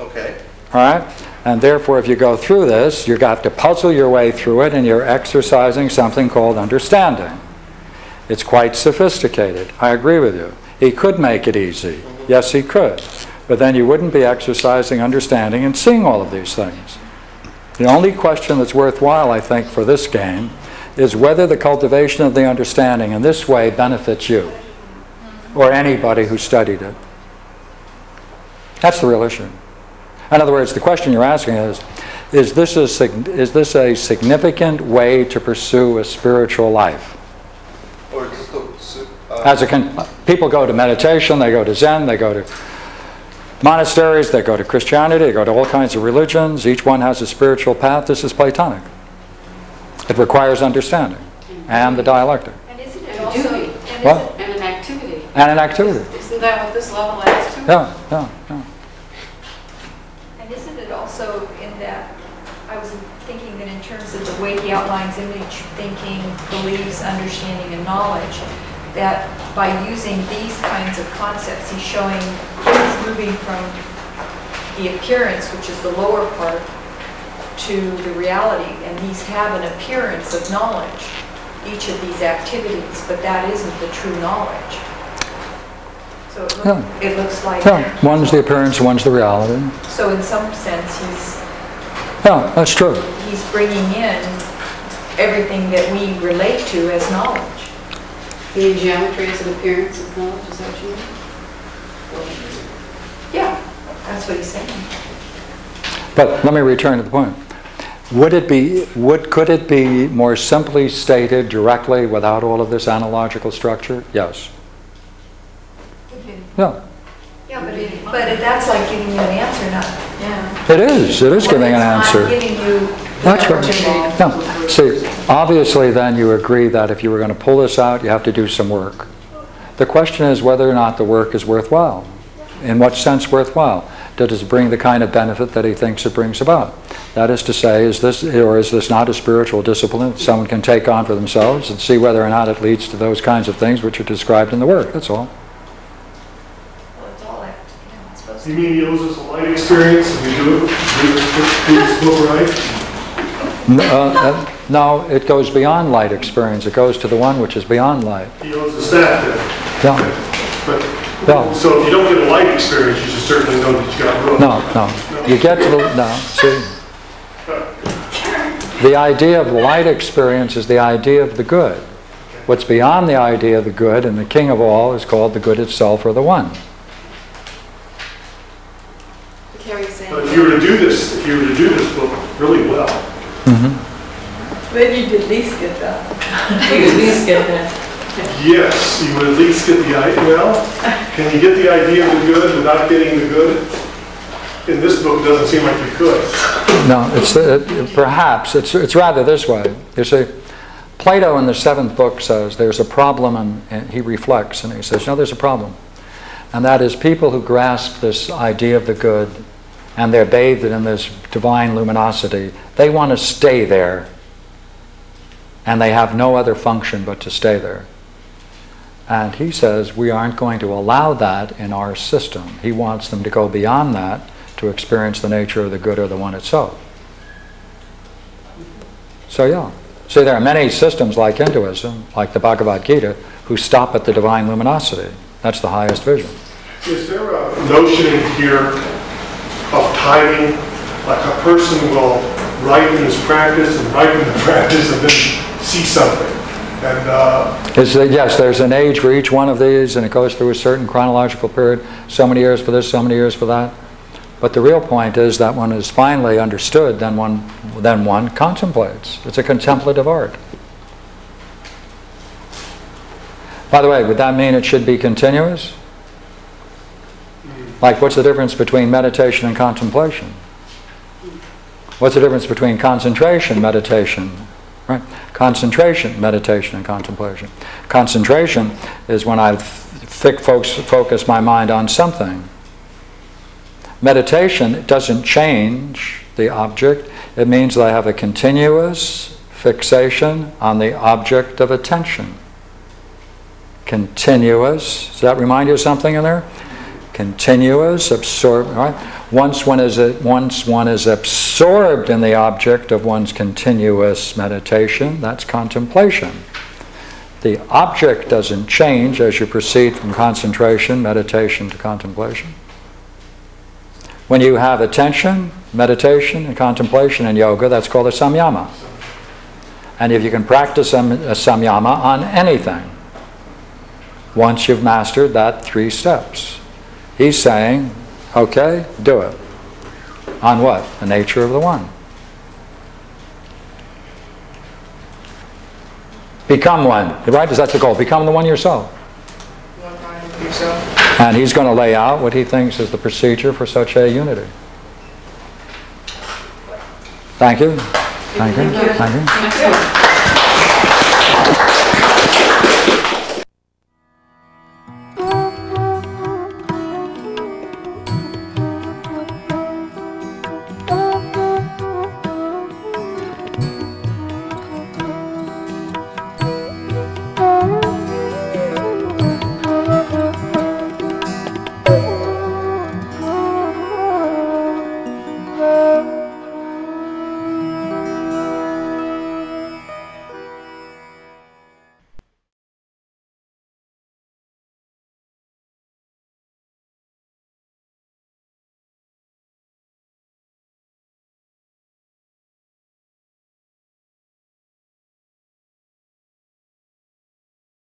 Okay. All right? And therefore, if you go through this, you got to puzzle your way through it, and you're exercising something called understanding. It's quite sophisticated. I agree with you. He could make it easy. Mm-hmm. Yes, he could. But then you wouldn't be exercising understanding and seeing all of these things. The only question that's worthwhile, I think, for this game is whether the cultivation of the understanding in this way benefits you or anybody who studied it. That's the real issue. In other words, the question you're asking is, is this a, sig- is this a significant way to pursue a spiritual life? Or just uh, As a people go to meditation, they go to Zen, they go to monasteries, they go to Christianity, they go to all kinds of religions. Each one has a spiritual path. This is Platonic. It requires understanding and the dialectic. And isn't it also, and And What? isn't- And an activity. and an activity. Isn't that what this level adds to? Yeah, yeah, yeah. And isn't it also in that, I was thinking that in terms of the way he outlines image thinking, beliefs, understanding, and knowledge, that by using these kinds of concepts, he's showing, he's moving from the appearance, which is the lower part, to the reality, and these have an appearance of knowledge, each of these activities, but that isn't the true knowledge. So it Yeah. looks, it looks like. Yeah, one's the appearance, one's the reality. So in some sense, he's, Yeah, that's true. he's bringing in everything that we relate to as knowledge. The geometry is an appearance of knowledge, is that what you mean? Yeah, that's what he's saying. But let me return to the point. Would it be, would, could it be more simply stated directly without all of this analogical structure? Yes. Yeah, Yeah, but it, but it- that's like giving you an answer, not, yeah. it is, it is giving an It's answer. giving you the That's right. No, see, obviously then you agree that if you were going to pull this out, you have to do some work. The question is whether or not the work is worthwhile. In what sense worthwhile? Does it bring the kind of benefit that he thinks it brings about? That is to say, is this, or is this not a spiritual discipline that someone can take on for themselves and see whether or not it leads to those kinds of things which are described in the work, that's all. Well, it's you know, You to. mean he owes us a light experience and we do it, do this, do this book right? N- uh, uh, No, it goes beyond light experience, it goes to the one which is beyond light. He owes us that then. Yeah. But, No. so if you don't get a light experience, you should certainly know that you got room. No, no. You get to the, no, see. The idea of the light experience is the idea of the good. What's beyond the idea of the good and the king of all is called the good itself or the one. But if you were to do this, if you were to do this book really well, Mm-hmm. then you'd at least get that. You at least get that. yes, you would at least get the idea, well, can you get the idea of the good without getting the good? In this book, it doesn't seem like you could. No, it's, it- perhaps, it's, it's rather this way. You see, Plato in the seventh book says there's a problem, and, and he reflects and he says, no, there's a problem. And that is people who grasp this idea of the good and they're bathed in this divine luminosity, they want to stay there. And they have no other function but to stay there. And he says we aren't going to allow that in our system. He wants them to go beyond that to experience the nature of the good or the one itself. So, yeah. See, there are many systems like Hinduism, like the Bhagavad Gita, who stop at the divine luminosity. That's the highest vision. Is there a notion here timing? Like a person will write in his practice and write in the practice and then see something? And, uh, yes, there's an age for each one of these, and it goes through a certain chronological period, so many years for this, so many years for that. But the real point is that one is finally understood, then one, then one contemplates. It's a contemplative art. By the way, would that mean it should be continuous? Like, what's the difference between meditation and contemplation? What's the difference between concentration, meditation, right? Concentration, meditation, and contemplation. Concentration is when I focus, focus my mind on something. Meditation doesn't change the object. It means that I have a continuous fixation on the object of attention. Continuous. Does that remind you of something in there? Continuous, absorbed, right? Once one is once one is absorbed in the object of one's continuous meditation, that's contemplation. The object doesn't change as you proceed from concentration, meditation to contemplation. When you have attention, meditation, and contemplation in yoga, that's called a samyama. And if you can practice a a samyama on anything, once you've mastered that three steps, he's saying, okay, do it. On what? The nature of the one. Become one, right? Is that the goal. Become the one yourself. And he's going to lay out what he thinks is the procedure for such a unity. Thank you. Thank you. Thank you.